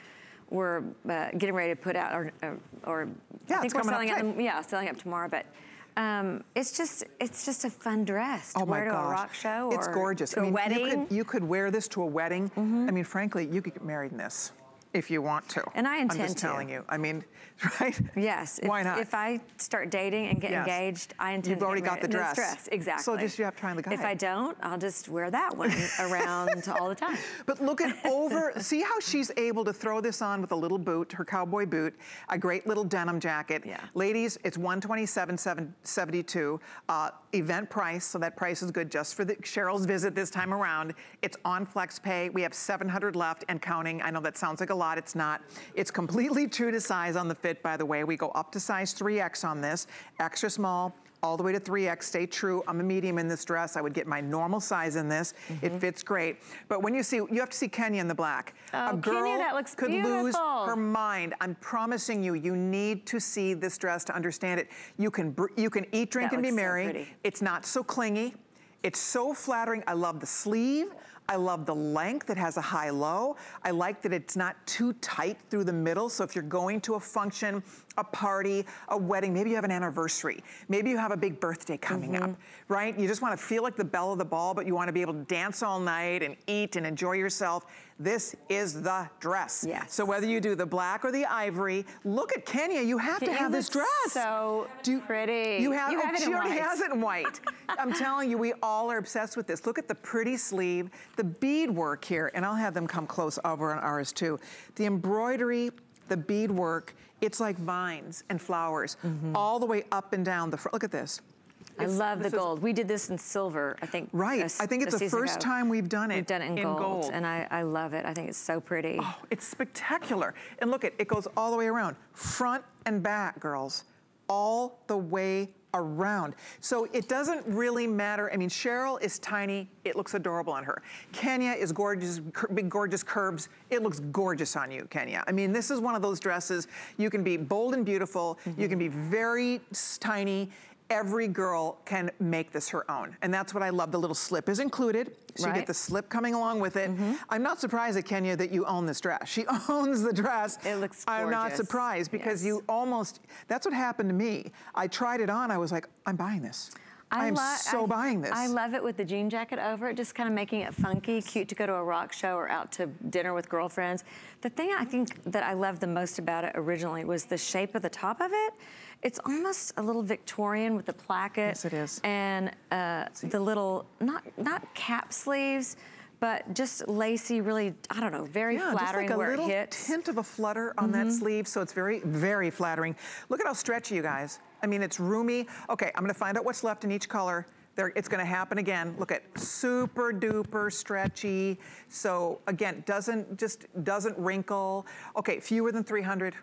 we're uh, getting ready to put out, or or, or Yeah, I think it's we're selling it. Yeah, selling up tomorrow, but. Um, it's just it's just a fun dress to Oh my wear to gosh. a rock show It's gorgeous. I mean, a wedding. You could, you could wear this to a wedding. I mean, frankly, you could get married in this if you want to. And I intend I'm just to. telling you. I mean, right? Yes. If, Why not? If I start dating and get Yes. engaged, I intend You've to already got the dress. dress. Exactly. So just you have to try on the guy. If I don't, I'll just wear that one around all the time. But look at over, see how she's able to throw this on with a little boot, her cowboy boot, a great little denim jacket. Yeah. Ladies, it's 127.72. Uh, event price, so that price is good just for the Sheryl's visit this time around. It's on flex pay. We have 700 left and counting. I know that sounds like a lot. It's not. It's completely true to size on the fit, by the way. We go up to size 3X on this, extra small, all the way to 3X. Stay true. I'm a medium in this dress. I would get my normal size in this. It Mm-hmm. fits great. But when you see, you have to see Kenya in the black. Oh, a girl Kenya, that looks could lose her mind. I'm promising you, you need to see this dress to understand it. You can, br- you can eat, drink, That and be looks so merry. It's not so clingy. It's so flattering. I love the sleeve. I love the length. It has a high-low. I like that it's not too tight through the middle. So if you're going to a function, a party, a wedding, maybe you have an anniversary, maybe you have a big birthday coming Mm-hmm. up, right? You just want to feel like the belle of the ball, but you want to be able to dance all night and eat and enjoy yourself. This is the dress. Yes. So whether you do the black or the ivory, look at Kenya. You have to have this dress. so Do- pretty. You have, You oh, it she already white. has it in white. I'm telling you, we all are obsessed with this. Look at the pretty sleeve, the beadwork here, and I'll have them come close over on ours too. The embroidery, the beadwork, it's like vines and flowers mm-hmm. all the way up and down the front. Look at this. I love the this is- gold. we did this in silver, I think. Right. a I think it's the first ago. time we've done it We've done it in, in gold, gold. and I, I love it. I think it's so pretty. Oh, it's spectacular. And look, it, it goes all the way around, front and back, girls, all the way around. So it doesn't really matter. I mean, Sheryl is tiny. It looks adorable on her. Kenya is gorgeous, big, gorgeous curves. It looks gorgeous on you, Kenya. I mean, this is one of those dresses. You can be bold and beautiful. You mm-hmm. can be very tiny. Every girl can make this her own. And that's what I love. The little slip is included. So you get the slip coming along with it. Mm-hmm. I'm not surprised at Kenya that you own this dress. She owns the dress. It looks gorgeous. I'm not surprised because Yes. you almost, that's what happened to me. I tried it on. I was like, I'm buying this. I'm so I- buying this. I love it with the jean jacket over it, just kind of making it funky, cute to go to a rock show or out to dinner with girlfriends. The thing I think that I loved the most about it originally was the shape of the top of it. It's almost a little Victorian with the placket. Yes, it is. And uh, the little, not, not cap sleeves, but just lacy, really, I don't know, very yeah, flattering just like a where little it hits. tint of a flutter on that Mm-hmm. sleeve, so it's very, very flattering. Look at how stretchy, you guys. I mean, it's roomy. Okay, I'm gonna find out what's left in each color. There, it's gonna happen again. Look at super duper stretchy. So again, doesn't just doesn't wrinkle. Okay, fewer than 300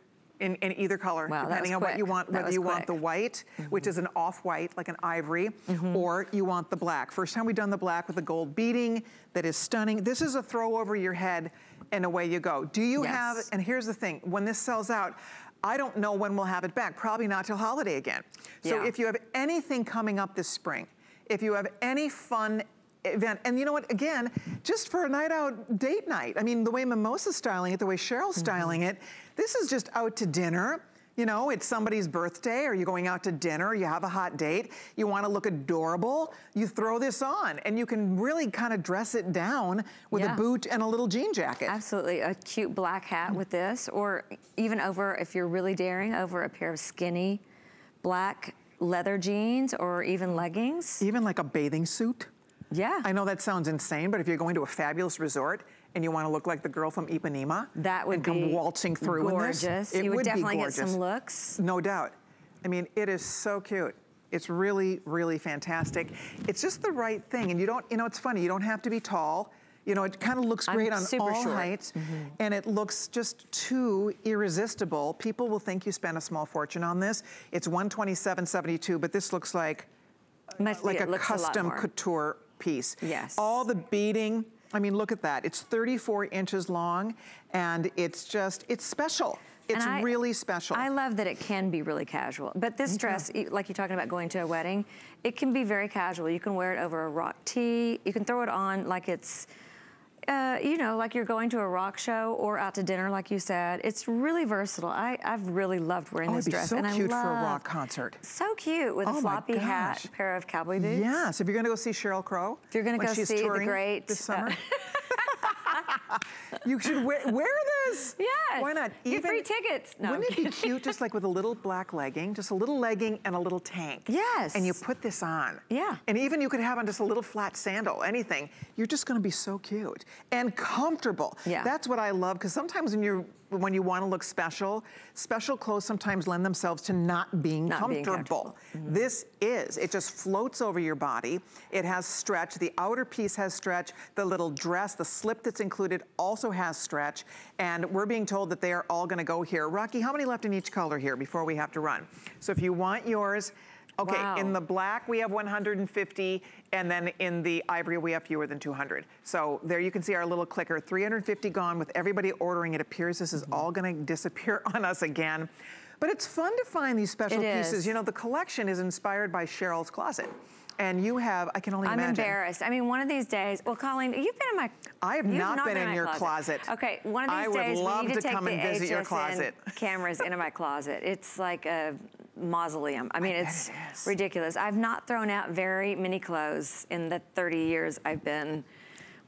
in, in either color, Wow, depending on what you want. Whether you want the quick. white, which is an off-white, like an ivory, or you want the black. First time we've done the black with the gold beading, that is stunning. This is a throw over your head, and away you go. Do you Yes. have? And here's the thing: when this sells out. I don't know when we'll have it back. Probably not till holiday again. So Yeah. if you have anything coming up this spring, if you have any fun event, and you know what, again, just for a night out date night. I mean, the way Mimosa's styling it, the way Sheryl's styling it, this is just out to dinner. You know, it's somebody's birthday, or you're going out to dinner, you have a hot date, you want to look adorable, you throw this on, and you can really kind of dress it down with Yeah. a boot and a little jean jacket. Absolutely, a cute black hat with this, or even over, if you're really daring, over a pair of skinny black leather jeans or even leggings. Even like a bathing suit. Yeah. I know that sounds insane, but if you're going to a fabulous resort and you want to look like the girl from Ipanema, That would and come be waltzing through in this, gorgeous. it You would would definitely get some looks. No doubt. I mean, it is so cute. It's really, really fantastic. It's just the right thing, and you don't. You know, it's funny. You don't have to be tall. You know, it kind of looks great I'm on all short. heights, mm-hmm. and it looks just too irresistible. People will think you spent a small fortune on this. It's 127.72, but this looks like Much- like a custom more. couture piece. Yes. All the beading, I mean, look at that. It's 34 inches long and it's just, it's special. It's I- really special. I love that it can be really casual. But this dress, like you're talking about going to a wedding, it can be very casual. You can wear it over a rock tee. You can throw it on like it's, uh, you know, like you're going to a rock show or out to dinner, like you said. It's really versatile. I, I've really loved wearing oh, this dress. so and cute I for a rock concert. So cute with Oh a floppy hat, pair of cowboy boots. Yes, if you're gonna go see Sheryl Crow, If you're gonna when go see the great, this uh, summer, you should wear, wear this. Yes. Why not? Get free tickets. No, Wouldn't it be cute just like with a little black legging, just a little legging and a little tank? Yes. And you put this on. Yeah. And even you could have on just a little flat sandal, anything. You're just gonna be so cute and comfortable. Yeah. That's what I love, because sometimes when you're when you want to look special, special clothes sometimes lend themselves to not being Not being comfortable. Mm-hmm. This is, it just floats over your body. It has stretch. The outer piece has stretch. The little dress, the slip that's included also has stretch. And we're being told that they are all gonna go here. Rocky, how many left in each color here before we have to run? So if you want yours, Okay, Wow. in the black we have 150, and then in the ivory we have fewer than 200. So there you can see our little clicker, 350 gone with everybody ordering. It appears this is mm-hmm. all gonna disappear on us again. But it's fun to find these special It pieces. is. You know, the collection is inspired by Sheryl's Closet. And you have, I can only imagine I'm embarrassed. I mean, one of these days, well, Colleen, you've been in my. I have you've not been in my your closet. Okay, one of these I would days love we need to come the and visit your closet. cameras into my closet. It's like a mausoleum. I mean, bet it's it ridiculous. I've not thrown out very many clothes in the 30 years I've been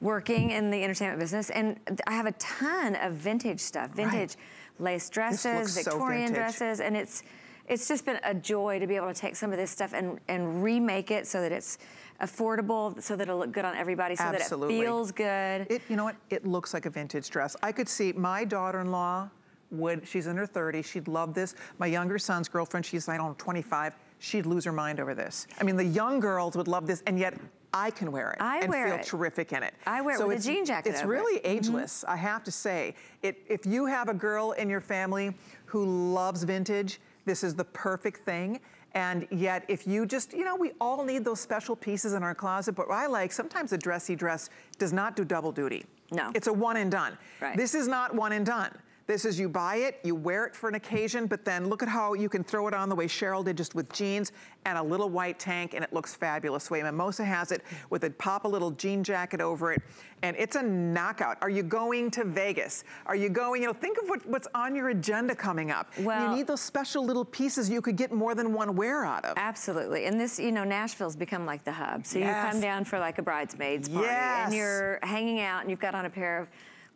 working in the entertainment business, and I have a ton of vintage stuff, vintage lace dresses, looks so Victorian dresses, and it's it's just been a joy to be able to take some of this stuff and and remake it so that it's affordable, so that it'll look good on everybody, so Absolutely. that it feels good. It, you know what? It looks like a vintage dress. I could see my daughter-in-law would. She's in her 30s. She'd love this. My younger son's girlfriend. She's I don't know 25. She'd lose her mind over this. I mean, the young girls would love this, and yet. I can wear it I and wear feel it. terrific in it. I wear it so with a it's, jean jacket It's it. Mm-hmm. really ageless, I have to say. It, if you have a girl in your family who loves vintage, this is the perfect thing. And yet, if you just, you know, we all need those special pieces in our closet, but I like sometimes a dressy dress does not do double duty. No. It's a one and done. Right. This is not one and done. This is you buy it, you wear it for an occasion, but then look at how you can throw it on the way Sheryl did just with jeans and a little white tank and it looks fabulous. The way Mimosa has it with a pop a little jean jacket over it and it's a knockout. Are you going to Vegas? Are you going, you know, think of what, what's on your agenda coming up. Well- you need those special little pieces you could get more than one wear out of. Absolutely. And this, you know, Nashville's become like the hub. So you come down for like a bridesmaid's party Yes. and you're hanging out and you've got on a pair of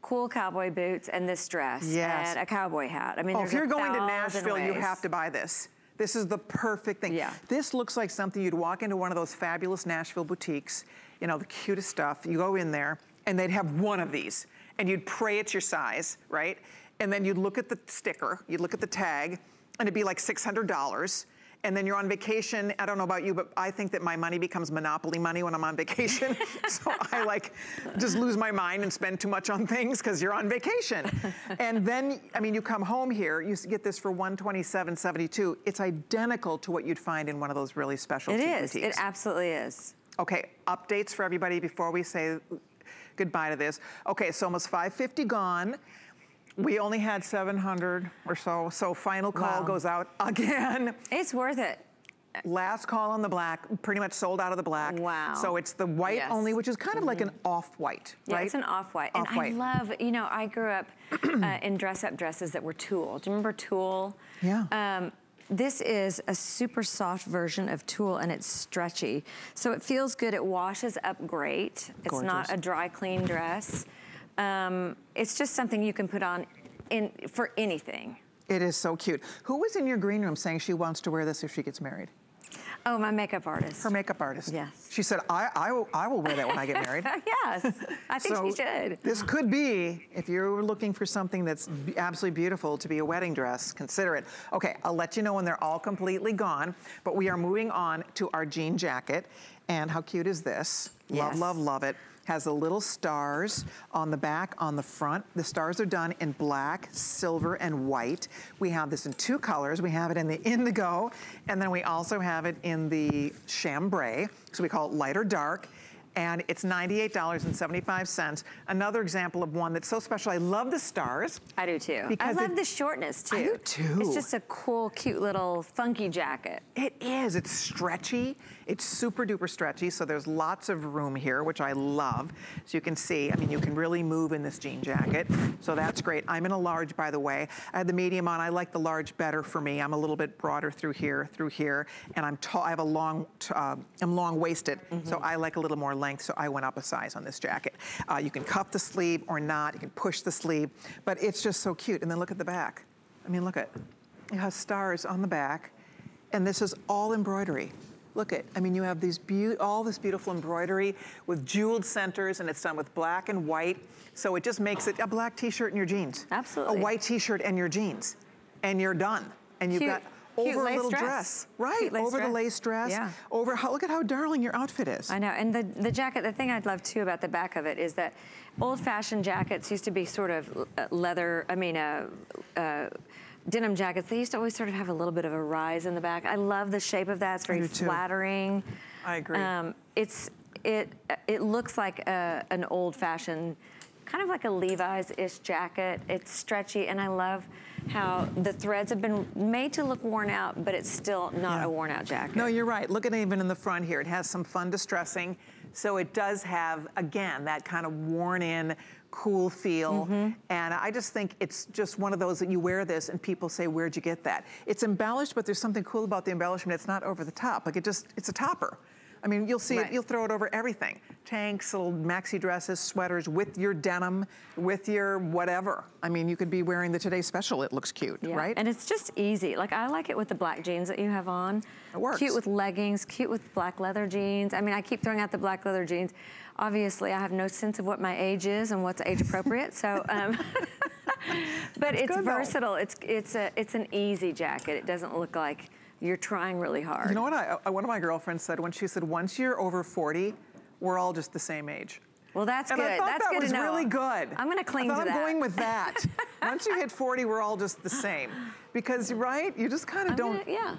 cool cowboy boots and this dress Yes. and a cowboy hat. I mean, Oh, if you're going to Nashville, you have to buy this. This is the perfect thing. Yeah. This looks like something you'd walk into one of those fabulous Nashville boutiques, you know, the cutest stuff. You go in there and they'd have one of these and you'd pray it's your size, right? And then you'd look at the sticker, you'd look at the tag, and it'd be like $600. And then you're on vacation. I don't know about you, but I think that my money becomes monopoly money when I'm on vacation. so I like just lose my mind and spend too much on things because you're on vacation. and then, I mean, you come home here, you get this for 127.72. It's identical to what you'd find in one of those really special It is. It absolutely is. Okay, updates for everybody before we say goodbye to this. Okay, so almost 550 gone. We only had 700 or so, so final call Wow. goes out again. It's worth it. Last call on the black, pretty much sold out of the black. Wow. So it's the white Yes. Only, which is kind of like an off-white, Yeah, right? it's an off-white. And Off-white. I love, you know, I grew up uh, in dress-up dresses that were tulle. Do you remember tulle? Yeah. Um, this is a super soft version of tulle and it's stretchy. So it feels good, it washes up great. It's not a dry clean dress. Um, it's just something you can put on in for anything. It is so cute. Who was in your green room saying she wants to wear this if she gets married? Oh, my makeup artist. Her makeup artist. Yes. She said, I, I, will, I will wear that when I get married. yes, I think so she should. This could be, if you're looking for something that's absolutely beautiful to be a wedding dress, consider it. Okay, I'll let you know when they're all completely gone, but we are moving on to our jean jacket. And how cute is this? Love, love, love it. Has the little stars on the back, on the front. The stars are done in black, silver, and white. We have this in two colors. We have it in the indigo, and then we also have it in the chambray. So we call it light or dark and it's $98.75. Another example of one that's so special. I love the stars. I do too. I love it- the shortness too. I do too. It's just a cool, cute little funky jacket. It is. It's stretchy. It's super duper stretchy. So there's lots of room here, which I love. So you can see, I mean, you can really move in this jean jacket. So that's great. I'm in a large, by the way. I had the medium on. I like the large better for me. I'm a little bit broader through here, through here, and I'm tall. I have a long, uh, I'm long waisted. So I like a little more length. So I went up a size on this jacket. Uh, you can cuff the sleeve or not. You can push the sleeve, but it's just so cute. And then look at the back. I mean, look at it. it has stars on the back, and this is all embroidery. Look at, I mean, you have these all this beautiful embroidery with jeweled centers, and it's done with black and white. So it just makes it a black T-shirt and your jeans. Absolutely. A white T-shirt and your jeans, and you're done. And you've Cute- got over a little dress. dress, right? Over the lace dress. Yeah. Over how? Look at how darling your outfit is. I know, and the, the jacket, the thing I'd love too about the back of it is that old-fashioned jackets used to be sort of uh, leather, I mean, uh, uh, denim jackets, they used to always sort of have a little bit of a rise in the back. I love the shape of that. It's very flattering. I agree. Um, it's it it looks like a, an old-fashioned, kind of like a Levi's-ish jacket. It's stretchy, and I love how the threads have been made to look worn out, but it's still not Yeah. a worn-out jacket. No, you're right. Look at it even in the front here. It has some fun distressing. So it does have, again, that kind of worn in, cool feel. Mm-hmm. And I just think it's just one of those that you wear this and people say, where'd you get that? It's embellished, but there's something cool about the embellishment. It's not over the top. Like it just, it's a topper. I mean, you'll see Right. it, you'll throw it over everything. Tanks, little maxi dresses, sweaters with your denim, with your whatever. I mean, you could be wearing the Today Special. It looks cute, Yeah, right? And it's just easy. Like I like it with the black jeans that you have on. It works. Cute with leggings, cute with black leather jeans. I mean, I keep throwing out the black leather jeans. Obviously, I have no sense of what my age is and what's age appropriate. so, um, but it's though. versatile. It's it's a it's an easy jacket. It doesn't look like you're trying really hard. You know what? I, I- one of my girlfriends said when she said, once you're over 40, we're all just the same age. well, that's and good. I thought that's that good was to know. really good. I'm going to cling to I'm going with that. once you hit 40, we're all just the same. Because, right? You just kind of don't. gonna- yeah.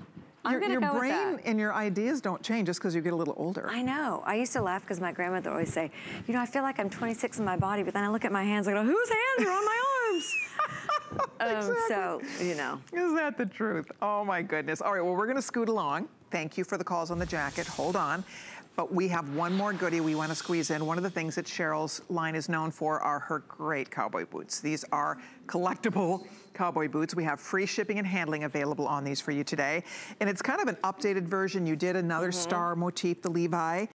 I'm your your go brain and your ideas don't change just because you get a little older. I know. I used to laugh because my grandmother always say, you know, I feel like I'm 26 in my body, but then I look at my hands and I go, whose hands are on my arms? um, so, you know. Is that the truth? Oh my goodness. All right, well, we're gonna scoot along. Thank you for the calls on the jacket. Hold on. But we have one more goodie we want to squeeze in. One of the things that Sheryl's line is known for are her great cowboy boots. These are collectible cowboy boots. We have free shipping and handling available on these for you today. And it's kind of an updated version. You did another mm-hmm. star motif, the Levi.